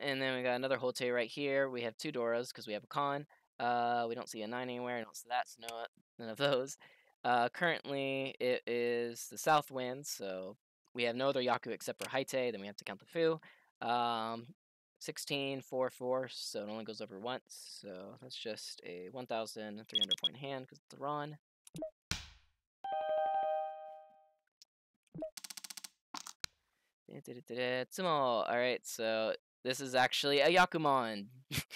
And then we got another Houtei right here. We have two Doras because we have a Kan. Uh, we don't see a 9 anywhere. I don't see that, so no, none of those. Uh, currently, it is the south wind, so we have no other Yaku except for Haitei, then we have to count the Fu. Um, 16, 4, 4, so it only goes over once. So that's just a 1,300 point hand because it's a Ron. Tsumo. Alright, so this is actually a Yakuman. (laughs) it,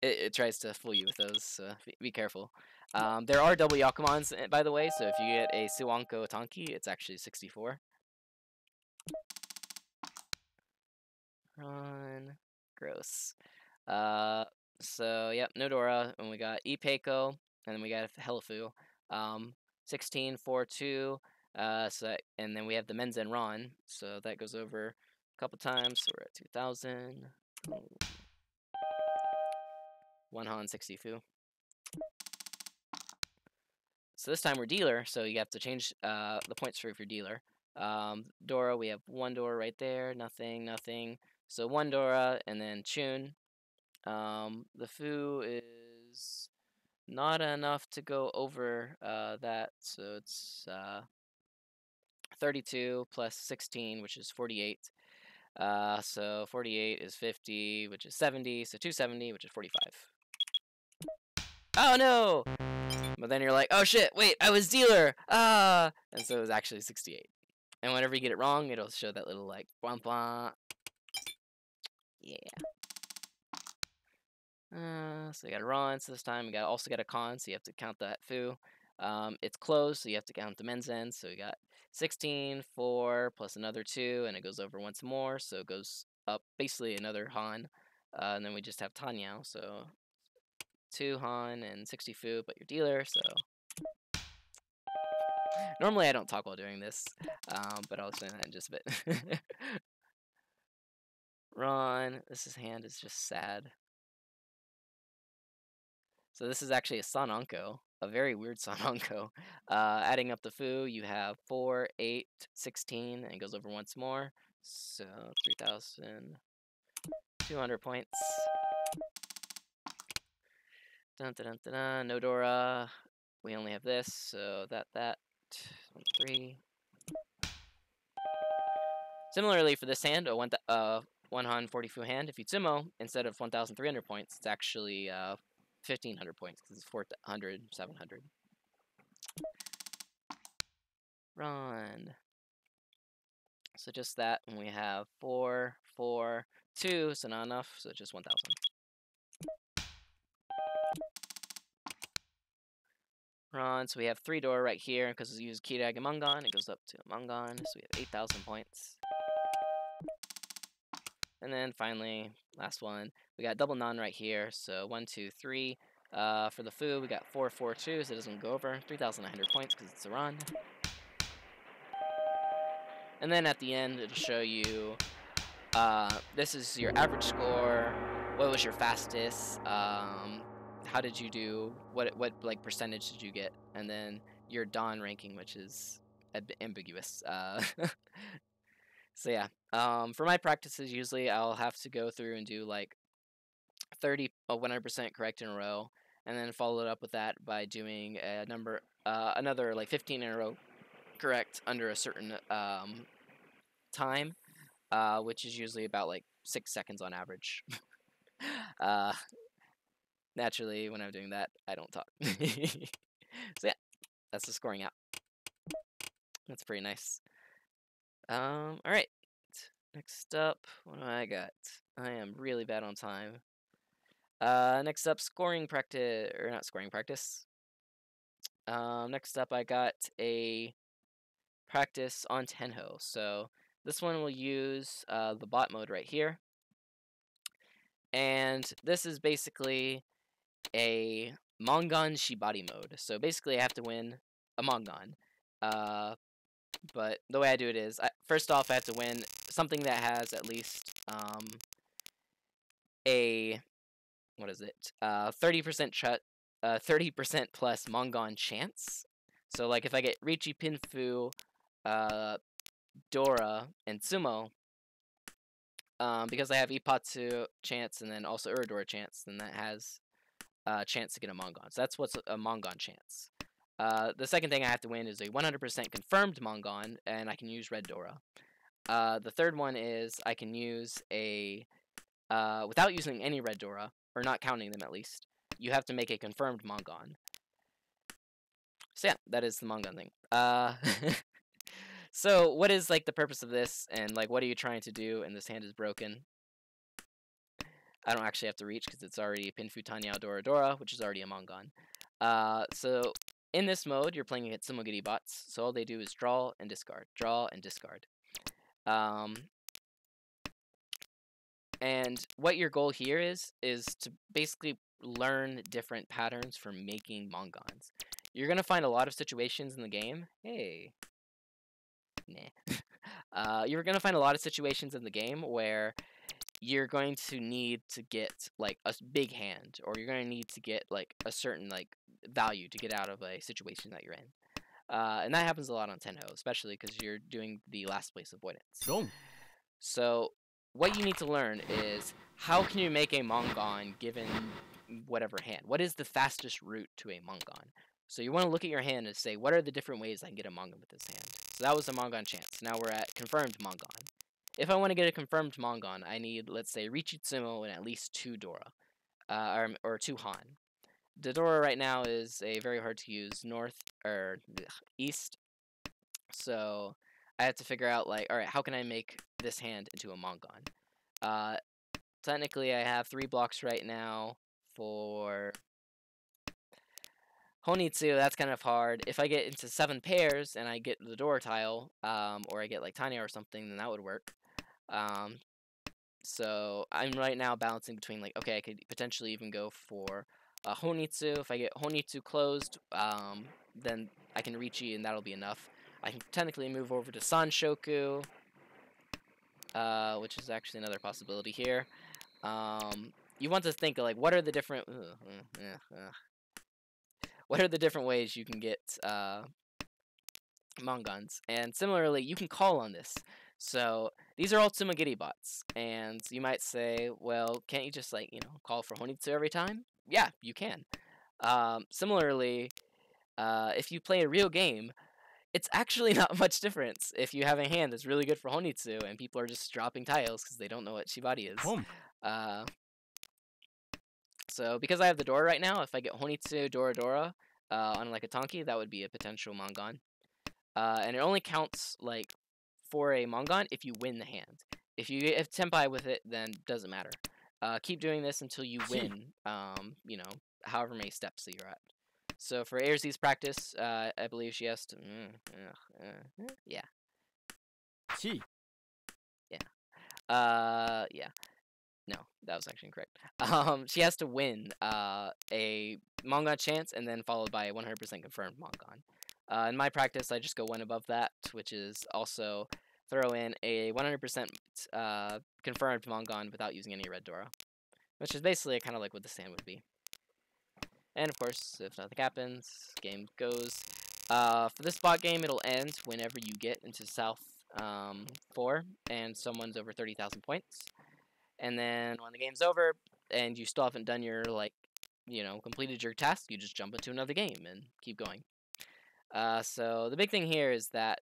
it, tries to fool you with those, so be, careful. Um, there are double Yakumans, eh, by the way, so if you get a Suuankou Tanki, it's actually 64. Ron. Gross. Uh, so, yep, Nodora, and we got Ipeiko, and then we got Hellefu. Um, 16, 4, 2, uh, so that, and then we have the Menzen Ron, so that goes over a couple times, so we're at 2,000. One Han, 60 Fu. So this time we're dealer, so you have to change uh, the points for your dealer. Um, Dora, we have one Dora right there, nothing, nothing. So one Dora, and then Chun. Um, the Fu is not enough to go over uh, that, so it's uh, 32 plus 16, which is 48. Uh, so 48 is 50, which is 70, so 270, which is 45. Oh no! But then you're like, oh shit, wait, I was dealer! Ah! And so it was actually 68. And whenever you get it wrong, it'll show that little like, blah blah. Yeah. Uh, so you got a Ron, so this time we got also got a kan, so you have to count that Fu. Um, it's closed, so you have to count the Menzen. So we got 16, 4, plus another 2, and it goes over once more, so it goes up basically another Han. Uh, and then we just have Tanyao, so 2 Han and 60 Fu, but your dealer, so... Normally I don't talk while doing this, um, but I'll explain that in just a bit. (laughs) Ron, this is hand is just sad. So this is actually a Sananko, a very weird (laughs) Sananko. Uh, adding up the Fu, you have 4, 8, 16, and it goes over once more. So 3,200 points. Dun, dun, dun, dun, dun. Nodora, we only have this, so that, that, three. Similarly for this hand, a one, uh, 140 fu hand, if you Tsumo, instead of 1,300 points, it's actually uh, 1,500 points, because it's 400, 700. Ron. So just that, and we have 4, 4, 2, so not enough, so just 1,000. Ron, so we have 3 Dora right here, because we use Kiriage Mangan, it goes up to Mangan, so we have 8,000 points. And then finally, last one, we got double Nan right here. So one, two, three. Uh, for the Fu, we got four, four, two, so it doesn't go over. 3,900 points because it's a ron. And then at the end, it'll show you, uh, this is your average score, what was your fastest, um, how did you do, what, what like percentage did you get, and then your Dan ranking, which is ambiguous. Uh, (laughs) So yeah, um, for my practices, usually I'll have to go through and do like 30 uh, 100% correct in a row, and then follow it up with that by doing a number, uh, another like 15 in a row correct under a certain um, time, uh, which is usually about like six seconds on average. (laughs) uh, naturally, when I'm doing that, I don't talk. (laughs) so yeah, that's the scoring app. That's pretty nice. Um, alright. Next up, what do I got? I am really bad on time. Uh, next up, scoring practice, or not scoring practice. Um, next up, I got a practice on Tenhou. So this one will use uh, the bot mode right here. And this is basically a Mangan Shibari mode. So basically I have to win a Mangan. Uh, but the way I do it is, I, first off, I have to win something that has at least um, a what is it? Uh, thirty percent ch- uh, thirty percent plus Mangan chance. So like if I get Riichi Pinfu, uh, Dora, and Tsumo, um, because I have Ippatsu chance and then also Uradora chance, then that has a chance to get a Mangan. So that's what's a Mangan chance. Uh, the second thing I have to win is a 100% confirmed Mangan, and I can use Red Dora. Uh, the third one is I can use a, uh, without using any Red Dora, or not counting them at least, you have to make a confirmed Mangan. So yeah, that is the Mangan thing. Uh, (laughs) so what is like the purpose of this, and like what are you trying to do? And this hand is broken. I don't actually have to riichi because it's already Pinfu Tanyao Dora Dora, which is already a Mangan. Uh, so in this mode, you're playing against Tsumogiri bots, so all they do is draw and discard, draw and discard. Um, and what your goal here is, is to basically learn different patterns for making Mangans. You're going to find a lot of situations in the game. Hey. Nah. (laughs) uh, you're going to find a lot of situations in the game where you're going to need to get like a big hand or you're going to need to get like a certain like value to get out of a situation that you're in. Uh, and that happens a lot on Tenhou, especially because you're doing the last place avoidance. Boom. So what you need to learn is how can you make a Mangan given whatever hand? What is the fastest route to a Mangan? So you want to look at your hand and say, what are the different ways I can get a Mangan with this hand? So that was a Mangan chance. Now we're at confirmed Mangan. If I want to get a confirmed Mangan, I need, let's say, Riichi Tsumo and at least two Dora, uh, or, or two Han. The Dora right now is a very hard to use north or ugh, east, so I have to figure out like, all right, how can I make this hand into a Mangan? Uh, technically, I have three blocks right now for Honitsu. That's kind of hard. If I get into seven pairs and I get the door tile, um, or I get like Tanyao or something, then that would work. Um, so I'm right now balancing between like, okay, I could potentially even go for uh, Honitsu. If I get Honitsu closed, um, then I can Riichi and that'll be enough. I can technically move over to Sanshoku, uh, which is actually another possibility here. Um, you want to think of, like, what are the different, uh, uh, what are the different ways you can get uh? And similarly, you can call on this. So these are all Tsumogiri bots, and you might say, well, can't you just like you know call for Honitsu every time? Yeah, you can. Um, similarly, uh, if you play a real game, it's actually (laughs) not much difference if you have a hand that's really good for Honitsu and people are just dropping tiles because they don't know what Shibari is. Boom. Uh, so because I have the Dora right now, if I get Honitsu Dora Dora uh, on like a Tanki, that would be a potential Mangan. Uh, and it only counts like for a Mangan if you win the hand. If you get Tenpai with it, then doesn't matter. Uh, keep doing this until you (laughs) win, um, you know, however many steps that you're at. So for Airzy's practice, uh, I believe she has to, mm, uh, uh, yeah. Chi. Uh, yeah. No, that was actually incorrect. (laughs) Um, she has to win uh, a Mangan chance and then followed by a 100% confirmed Mangan. Uh, in my practice, I just go one above that, which is also throw in a 100% uh, confirmed Mangan without using any red Dora. Which is basically kind of like what the stand would be. And of course, if nothing happens, game goes. Uh, for this bot game, it'll end whenever you get into South um, 4 and someone's over 30,000 points. And then when the game's over and you still haven't done your, like, you know, completed your task, you just jump into another game and keep going. Uh, so the big thing here is that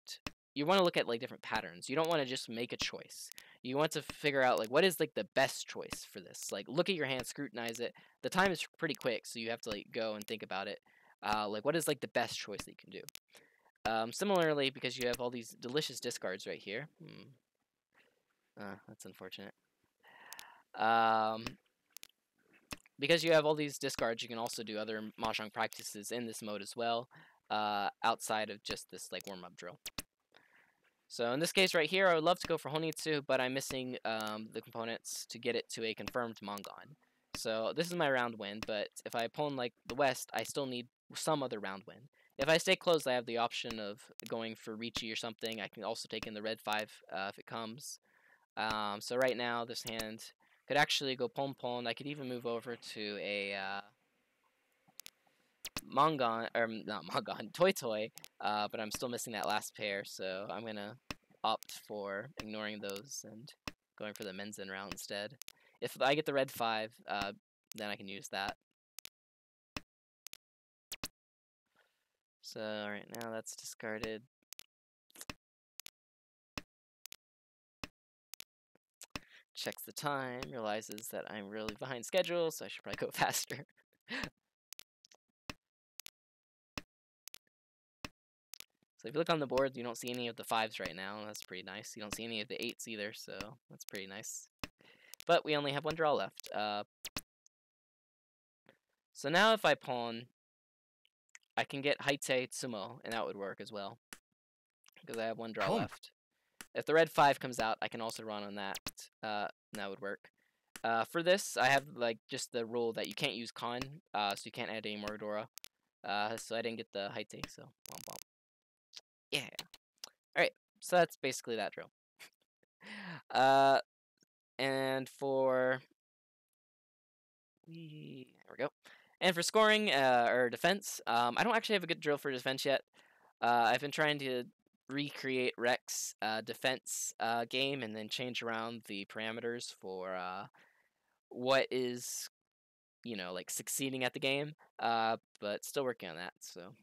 you want to look at like different patterns. You don't want to just make a choice. You want to figure out like what is like the best choice for this. Like look at your hand, scrutinize it. The time is pretty quick, so you have to like go and think about it. Uh, like what is like the best choice that you can do. Um, similarly, because you have all these delicious discards right here. Hmm. Uh, that's unfortunate. Um, because you have all these discards, you can also do other Mahjong practices in this mode as well, uh, outside of just this like warm-up drill. So in this case right here, I would love to go for Honitsu, but I'm missing um, the components to get it to a confirmed Mangan. So this is my round win, but if I pon like the west, I still need some other round win. If I stay closed, I have the option of going for Riichi or something. I can also take in the red 5 uh, if it comes. Um, so right now, this hand could actually go Pon Pon. I could even move over to a uh, Mangan, or not Mangan, (laughs) Toitoi, uh, but I'm still missing that last pair, so I'm going to opt for ignoring those and going for the Menzen round instead. If I get the red 5, uh, then I can use that. So right now that's discarded. Checks the time, realizes that I'm really behind schedule, so I should probably go (laughs) faster. So if you look on the board, you don't see any of the fives right now. That's pretty nice. You don't see any of the eights either, so that's pretty nice. But we only have one draw left. Uh, so now if I pon, I can get Haitei Tsumo, and that would work as well. Because I have one draw Pon. left. If the red 5 comes out, I can also ron on that. Uh, and that would work. Uh, for this, I have like just the rule that you can't use kan, uh, so you can't add any Moradora. Uh, so I didn't get the Haitei, so. Yeah. Alright, so that's basically that drill. (laughs) uh, and for... we There we go. And for scoring, uh, or defense, um, I don't actually have a good drill for defense yet. Uh, I've been trying to recreate Rex uh, defense uh, game and then change around the parameters for uh, what is, you know, like succeeding at the game. Uh, but still working on that. So,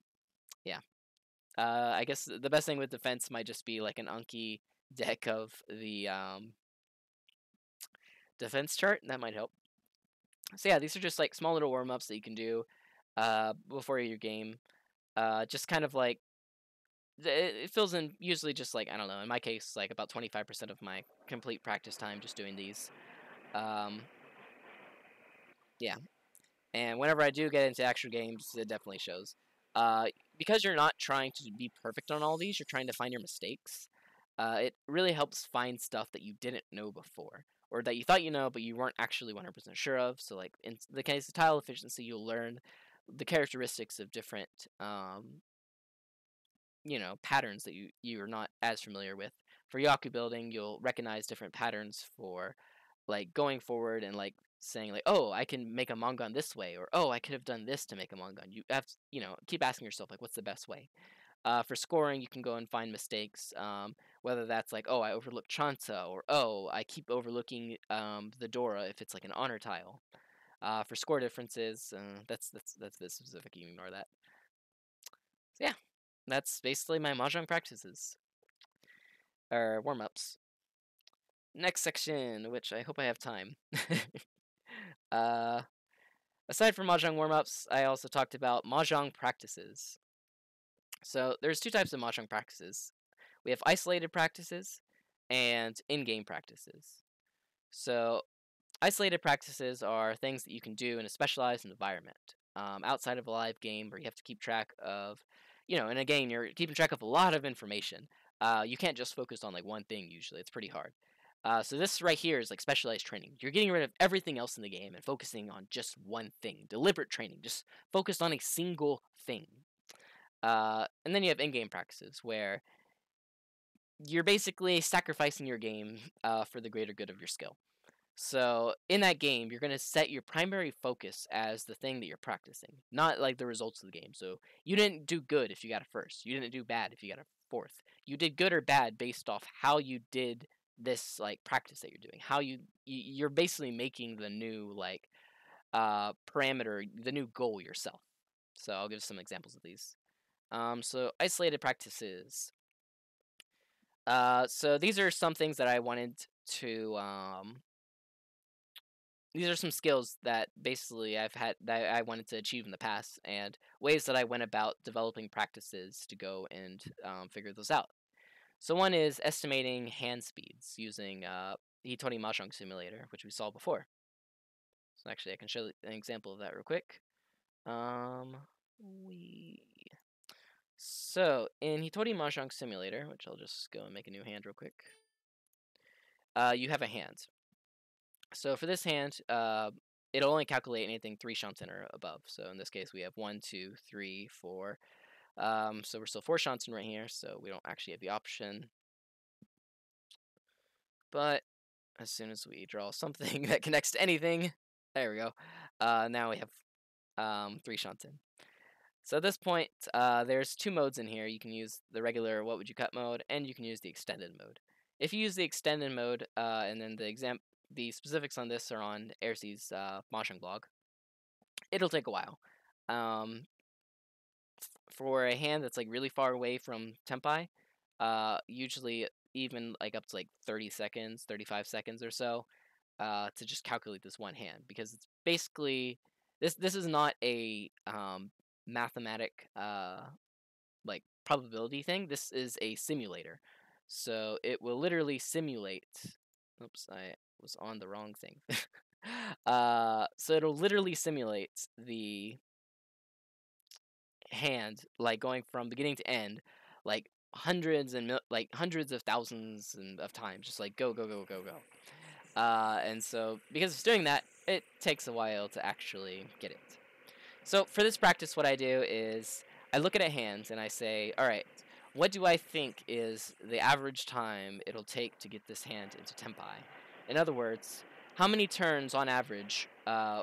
yeah. Uh, I guess the best thing with defense might just be like an Anki deck of the um, defense chart. and That might help. So yeah, these are just like small little warm ups that you can do uh, before your game. Uh, just kind of like it it fills in usually just like I don't know. In my case, like about twenty five percent of my complete practice time just doing these. Um, yeah, and whenever I do get into actual games, it definitely shows. Uh, because you're not trying to be perfect on all these, you're trying to find your mistakes. Uh, it really helps find stuff that you didn't know before, or that you thought you know, but you weren't actually 100% sure of. So, like in the case of tile efficiency, you'll learn the characteristics of different, um, you know, patterns that you you are not as familiar with. For Yaku building, you'll recognize different patterns for, like going forward and like saying like, oh, I can make a Mangan this way, or oh, I could have done this to make a Mangan. You have to, you know, keep asking yourself like, what's the best way? Uh, for scoring, you can go and find mistakes. Um, whether that's like, oh, I overlooked Chanta, or oh, I keep overlooking um, the Dora if it's like an honor tile. Uh, for score differences, uh, that's that's that's this specific. You ignore that. So yeah, that's basically my mahjong practices or warm ups. Next section, which I hope I have time. (laughs) uh, aside from mahjong warm ups, I also talked about mahjong practices. So there's two types of mahjong practices. We have isolated practices and in-game practices. So isolated practices are things that you can do in a specialized environment um, outside of a live game where you have to keep track of, you know, in a game you're keeping track of a lot of information. Uh, you can't just focus on like one thing usually. It's pretty hard. Uh, so this right here is like specialized training. You're getting rid of everything else in the game and focusing on just one thing. Deliberate training, just focused on a single thing. Uh, and then you have in-game practices where you're basically sacrificing your game uh, for the greater good of your skill. So in that game, you're going to set your primary focus as the thing that you're practicing, not like the results of the game. So you didn't do good if you got a first. You didn't do bad if you got a fourth. You did good or bad based off how you did this like practice that you're doing. How you you're basically making the new like uh parameter, the new goal yourself. So I'll give some examples of these. Um, so isolated practices. Uh, so these are some things that I wanted to. Um, these are some skills that basically I've had that I wanted to achieve in the past, and ways that I went about developing practices to go and um, figure those out. So one is estimating hand speeds using uh, Hitori Mahjong Simulator, which we saw before. So actually, I can show an example of that real quick. Um, we so in Hitori Mahjong Simulator, which I'll just go and make a new hand real quick. Uh, you have a hand. So for this hand, uh, it'll only calculate anything three shanten or above. So in this case, we have one, two, three, four. Um, so we're still four shanten right here, so we don't actually have the option. But as soon as we draw something (laughs) that connects to anything, there we go. Uh, now we have um, three shanten. So at this point, uh, there's two modes in here. You can use the regular what would you cut mode, and you can use the extended mode. If you use the extended mode, uh, and then the exam the specifics on this are on Aircy's uh, Mahjong blog, it'll take a while. Um, for a hand that's like really far away from tempai, uh, usually even like up to like 30 seconds, 35 seconds or so, uh, to just calculate this one hand because it's basically this this is not a um, mathematic uh, like probability thing. This is a simulator, so it will literally simulate. Oops, I was on the wrong thing. (laughs) uh, so it'll literally simulate the hand, like going from beginning to end, like hundreds and mil- like hundreds of thousands and of times, just like go go go go go. Uh, and so because it's doing that, it takes a while to actually get it. So for this practice, what I do is I look at a hand and I say, all right, what do I think is the average time it'll take to get this hand into tempai? In other words, how many turns on average, uh,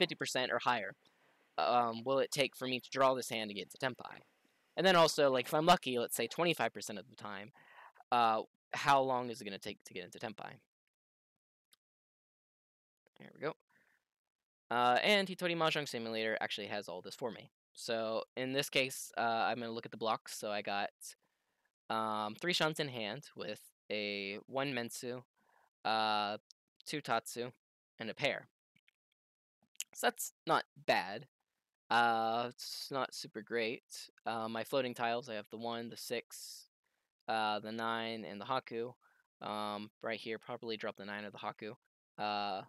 50% or higher, um, will it take for me to draw this hand get to tempai? And then also, like if I'm lucky, let's say 25% of the time, uh, how long is it going to take to get into tempai? There we go. Uh, and Hitori Mahjong Simulator actually has all this for me. So in this case, uh, I'm going to look at the blocks. So I got um, three shunts in hand with a one mentsu, uh, two tatsu, and a pair. So that's not bad. Uh, it's not super great. Uh, my floating tiles, I have the one, the six, uh, the nine, and the haku. Um, right here, probably drop the nine of the haku. Uh,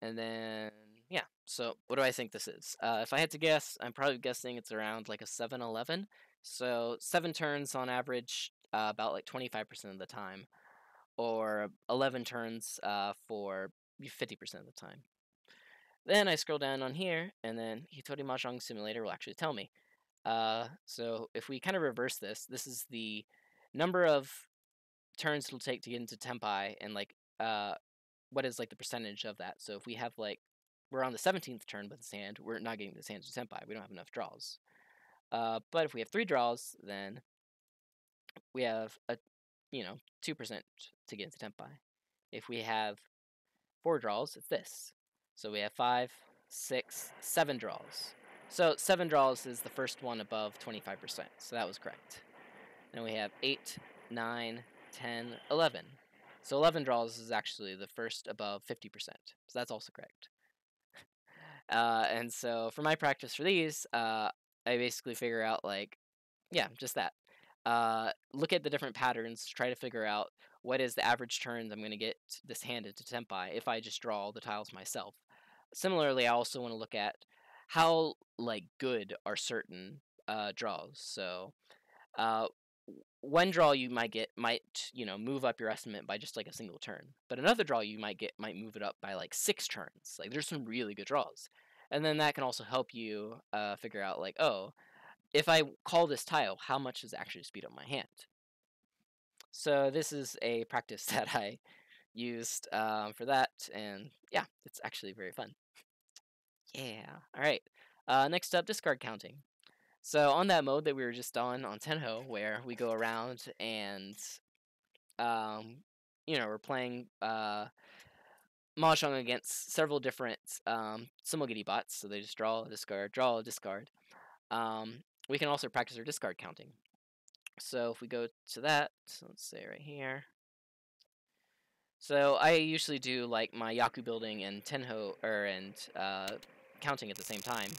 and then yeah. So what do I think this is? Uh, if I had to guess, I'm probably guessing it's around like a 7-Eleven. So seven turns on average, uh, about like 25% of the time, or 11 turns uh, for 50% of the time. Then I scroll down on here, and then Hitori Mahjong Simulator will actually tell me. Uh, so if we kind of reverse this, this is the number of turns it'll take to get into Tempai, and like uh, what is like the percentage of that. So if we have like we're on the 17th turn with this hand, we're not getting the sand to Tempai. We don't have enough draws. Uh, but if we have three draws, then we have a you know two percent to get into Tempai. If we have four draws, it's this. So we have five, six, seven draws. So seven draws is the first one above 25%. So that was correct. Then we have 8, 9, 10, 11. So 11 draws is actually the first above 50%. So that's also correct. (laughs) Uh, and so for my practice for these, uh, I basically figure out like, yeah, just that. Uh, look at the different patterns, try to figure out what is the average turns I'm going to get this hand into Tempai if I just draw all the tiles myself. Similarly, I also want to look at how like good are certain uh, draws. So uh, one draw you might get might you know move up your estimate by just like a single turn, but another draw you might get might move it up by like six turns. Like there's some really good draws, and then that can also help you uh, figure out like oh, if I call this tile, how much does actually speed up my hand? So this is a practice (laughs) that I used um, for that, and yeah, it's actually very fun. Yeah. All right. Uh, next up, discard counting. So on that mode that we were just on on Tenhou, where we go around and, um, you know, we're playing uh, mahjong against several different um, Tsumogiri bots. So they just draw a discard, draw a discard. Um, we can also practice our discard counting. So if we go to that, let's say right here. So I usually do like my Yaku building and Tenhou or and uh, counting at the same time.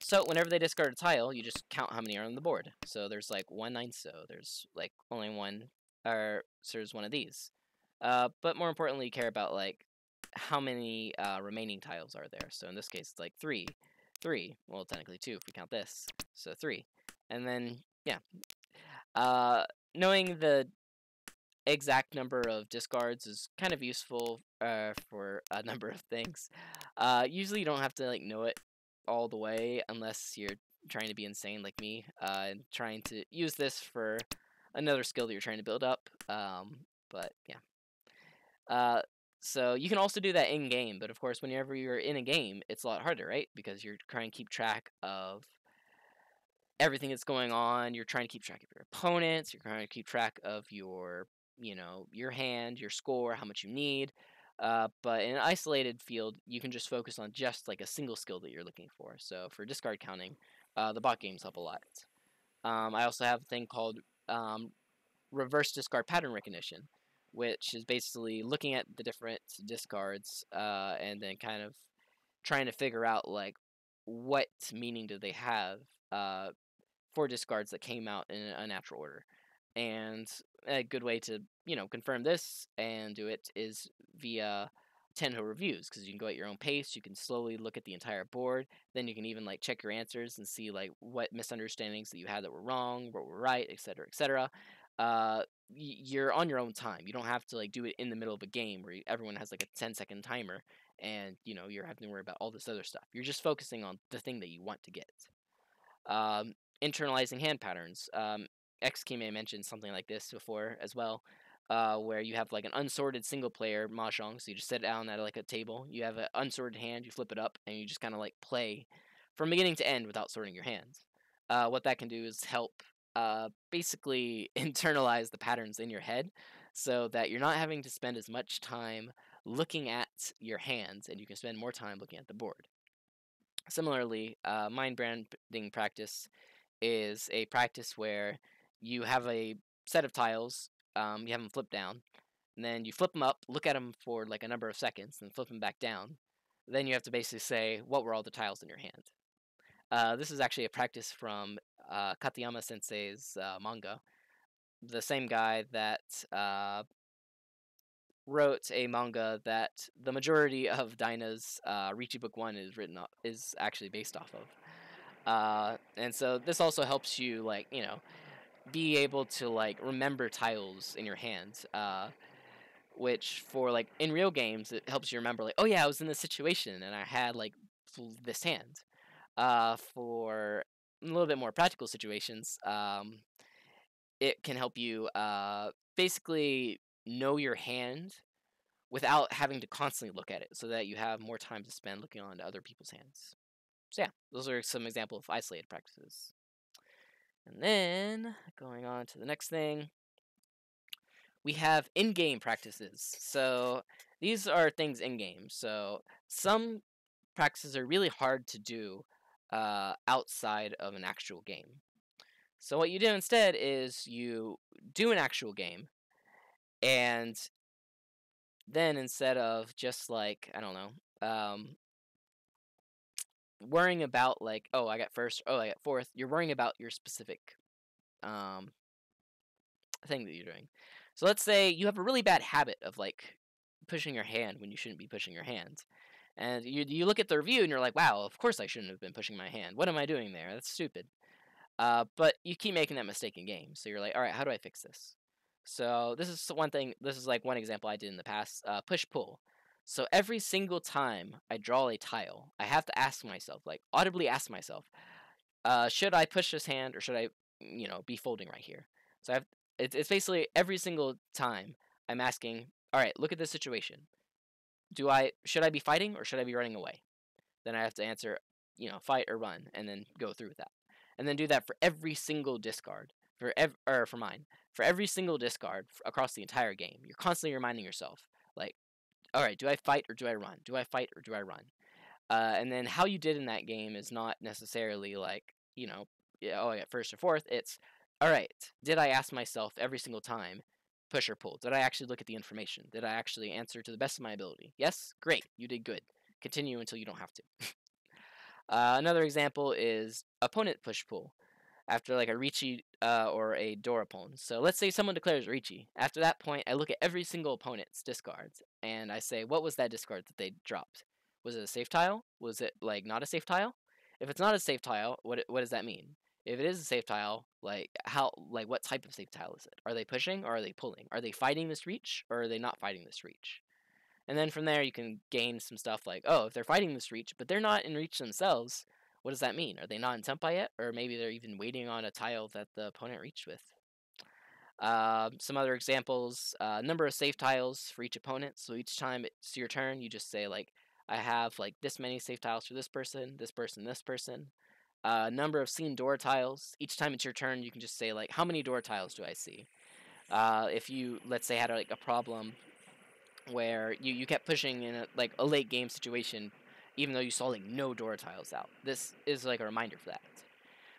So whenever they discard a tile, you just count how many are on the board. So there's like one nine so there's like only one or so there's one of these. Uh, but more importantly, you care about like how many uh, remaining tiles are there. So in this case, it's like three, three. Well, technically two if we count this. So three, and then yeah, uh, knowing the exact number of discards is kind of useful uh, for a number of things. Uh, usually, you don't have to like know it all the way unless you're trying to be insane like me uh, and trying to use this for another skill that you're trying to build up. Um, but yeah. Uh, so you can also do that in game, but of course, whenever you're in a game, it's a lot harder, right? Because you're trying to keep track of everything that's going on. You're trying to keep track of your opponents. You're trying to keep track of your, you know, your hand, your score, how much you need. Uh, but in an isolated field, you can just focus on just like a single skill that you're looking for. So for discard counting, uh, the bot games help a lot. Um, I also have a thing called um, reverse discard pattern recognition, which is basically looking at the different discards uh, and then kind of trying to figure out like what meaning do they have uh, for discards that came out in a natural order. And a good way to you know confirm this and do it is via Tenhou reviews because you can go at your own pace. You can slowly look at the entire board. Then you can even like check your answers and see like what misunderstandings that you had that were wrong, what were right, etc., etc. Uh, you're on your own time. You don't have to like do it in the middle of a game where everyone has like a 10 second timer and you know you're having to worry about all this other stuff. You're just focusing on the thing that you want to get. Um, internalizing hand patterns. Um, Xkime mentioned something like this before as well uh, where you have like an unsorted single player mahjong. So you just sit down at like a table. You have an unsorted hand. You flip it up, and you just kind of like play from beginning to end without sorting your hands. Uh, what that can do is help uh, basically (laughs) internalize the patterns in your head, so that you're not having to spend as much time looking at your hands, and you can spend more time looking at the board. Similarly, uh, mind branding practice is a practice where you have a set of tiles um, you have them flip down, and then you flip them up, look at them for like a number of seconds, and flip them back down. Then you have to basically say what were all the tiles in your hand. Uh, this is actually a practice from uh, Katayama Sensei's uh, manga. The same guy that uh, wrote a manga that the majority of Daina's uh, Book One is written off, is actually based off of. Uh, and so this also helps you like you know be able to like remember tiles in your hands. Uh, which for like in real games it helps you remember like oh yeah I was in this situation and I had like this hand. Uh, for a little bit more practical situations, um, it can help you uh, basically know your hand without having to constantly look at it so that you have more time to spend looking on to other people's hands. So yeah, those are some example of isolated practices. And then, going on to the next thing, we have in game practices. So, these are things in game. So, some practices are really hard to do uh, outside of an actual game. So, what you do instead is you do an actual game, and then instead of just like, I don't know, um, worrying about like, oh, I got first, oh, I got fourth. You're worrying about your specific um thing that you're doing. So let's say you have a really bad habit of like pushing your hand when you shouldn't be pushing your hand. And you you look at the review and you're like, wow, of course I shouldn't have been pushing my hand. What am I doing there? That's stupid. Uh, but you keep making that mistake in games. So you're like, all right, how do I fix this? So this is one thing. This is like one example I did in the past. Uh, push pull. So every single time I draw a tile, I have to ask myself, like audibly ask myself, uh, should I push this hand or should I, you know, be folding right here? So I have, it's, it's basically every single time I'm asking, all right, look at this situation. Do I, should I be fighting or should I be running away? Then I have to answer, you know, fight or run and then go through with that. And then do that for every single discard for ev- or for mine. For every single discard across the entire game, you're constantly reminding yourself, like, all right, do I fight or do I run? Do I fight or do I run? Uh, and then how you did in that game is not necessarily like, you know, yeah, oh, got first or fourth. It's, all right, did I ask myself every single time, push or pull? Did I actually look at the information? Did I actually answer to the best of my ability? Yes? Great, you did good. Continue until you don't have to. (laughs) uh, another example is opponent push pull after like a Riichi uh, or a Dorapon. So let's say someone declares Riichi. After that point, I look at every single opponent's discards and I say, what was that discard that they dropped? Was it a safe tile? Was it like not a safe tile? If it's not a safe tile, what what does that mean? If it is a safe tile, like how like what type of safe tile is it? Are they pushing or are they pulling? Are they fighting this reach or are they not fighting this reach? And then from there you can gain some stuff like, oh, if they're fighting this reach, but they're not in reach themselves, what does that mean? Are they not in tempai yet? Or maybe they're even waiting on a tile that the opponent reached with. Uh, some other examples, uh, number of safe tiles for each opponent. So each time it's your turn, you just say like, I have like this many safe tiles for this person, this person, this person. Uh, number of seen dora tiles. Each time it's your turn, you can just say like, how many dora tiles do I see? Uh, if you let's say had like a problem where you, you kept pushing in a, like a late game situation, even though you saw like no dora tiles out. This is like a reminder for that.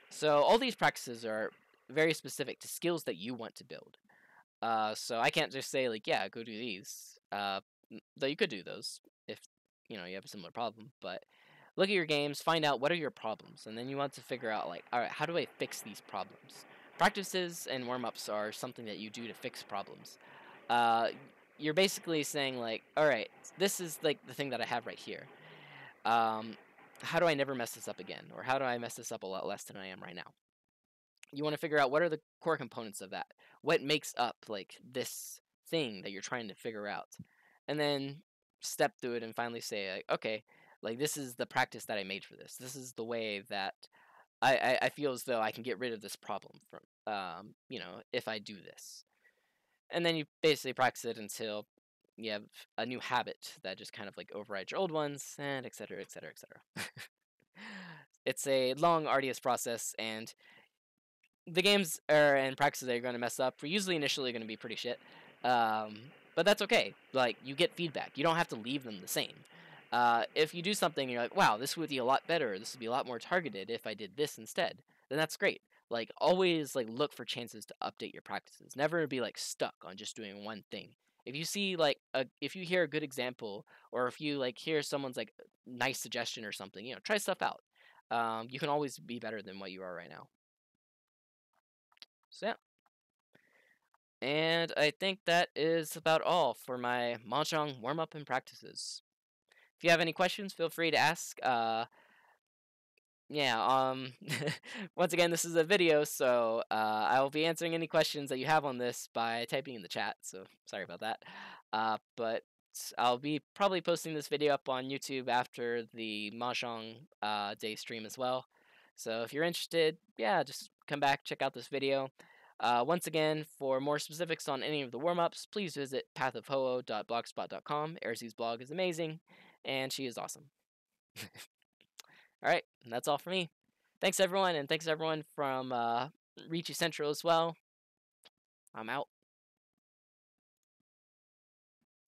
So all these practices are very specific to skills that you want to build. Uh, so I can't just say like, yeah, go do these. Uh, though you could do those if you know you have a similar problem. But look at your games, find out what are your problems, and then you want to figure out like, all right, how do I fix these problems? Practices and warm ups are something that you do to fix problems. Uh, you're basically saying like, all right, this is like the thing that I have right here. Um, how do I never mess this up again, or how do I mess this up a lot less than I am right now? You want to figure out what are the core components of that. What makes up like this thing that you're trying to figure out, and then step through it and finally say like, okay, like this is the practice that I made for this. This is the way that I, I, I feel as though I can get rid of this problem from um, you know, if I do this. And then you basically practice it until you have a new habit that just kind of like overrides your old ones, and et cetera, et cetera, et cetera. (laughs) it's a long, arduous process, and the games are, and practices that you're going to mess up are usually initially going to be pretty shit. Um, but that's okay. Like, you get feedback. You don't have to leave them the same. Uh, if you do something and you're like, wow, this would be a lot better, this would be a lot more targeted if I did this instead, then that's great. Like, always, like, look for chances to update your practices. Never be, like, stuck on just doing one thing. If you see, like, a, if you hear a good example, or if you, like, hear someone's, like, nice suggestion or something, you know, try stuff out. Um, you can always be better than what you are right now. So, yeah. And I think that is about all for my Mahjong warm up and practices. If you have any questions, feel free to ask. Uh, yeah, um, (laughs) once again, this is a video, so uh, I will be answering any questions that you have on this by typing in the chat, so sorry about that. Uh, but I'll be probably posting this video up on YouTube after the Mahjong uh, day stream as well. So if you're interested, yeah, just come back, check out this video. Uh, once again, for more specifics on any of the warm-ups, please visit pathofhouou.blogspot.com. Erzi's blog is amazing, and she is awesome. (laughs) all right, that's all for me. Thanks, everyone, and thanks, everyone from uh, Central as well. I'm out.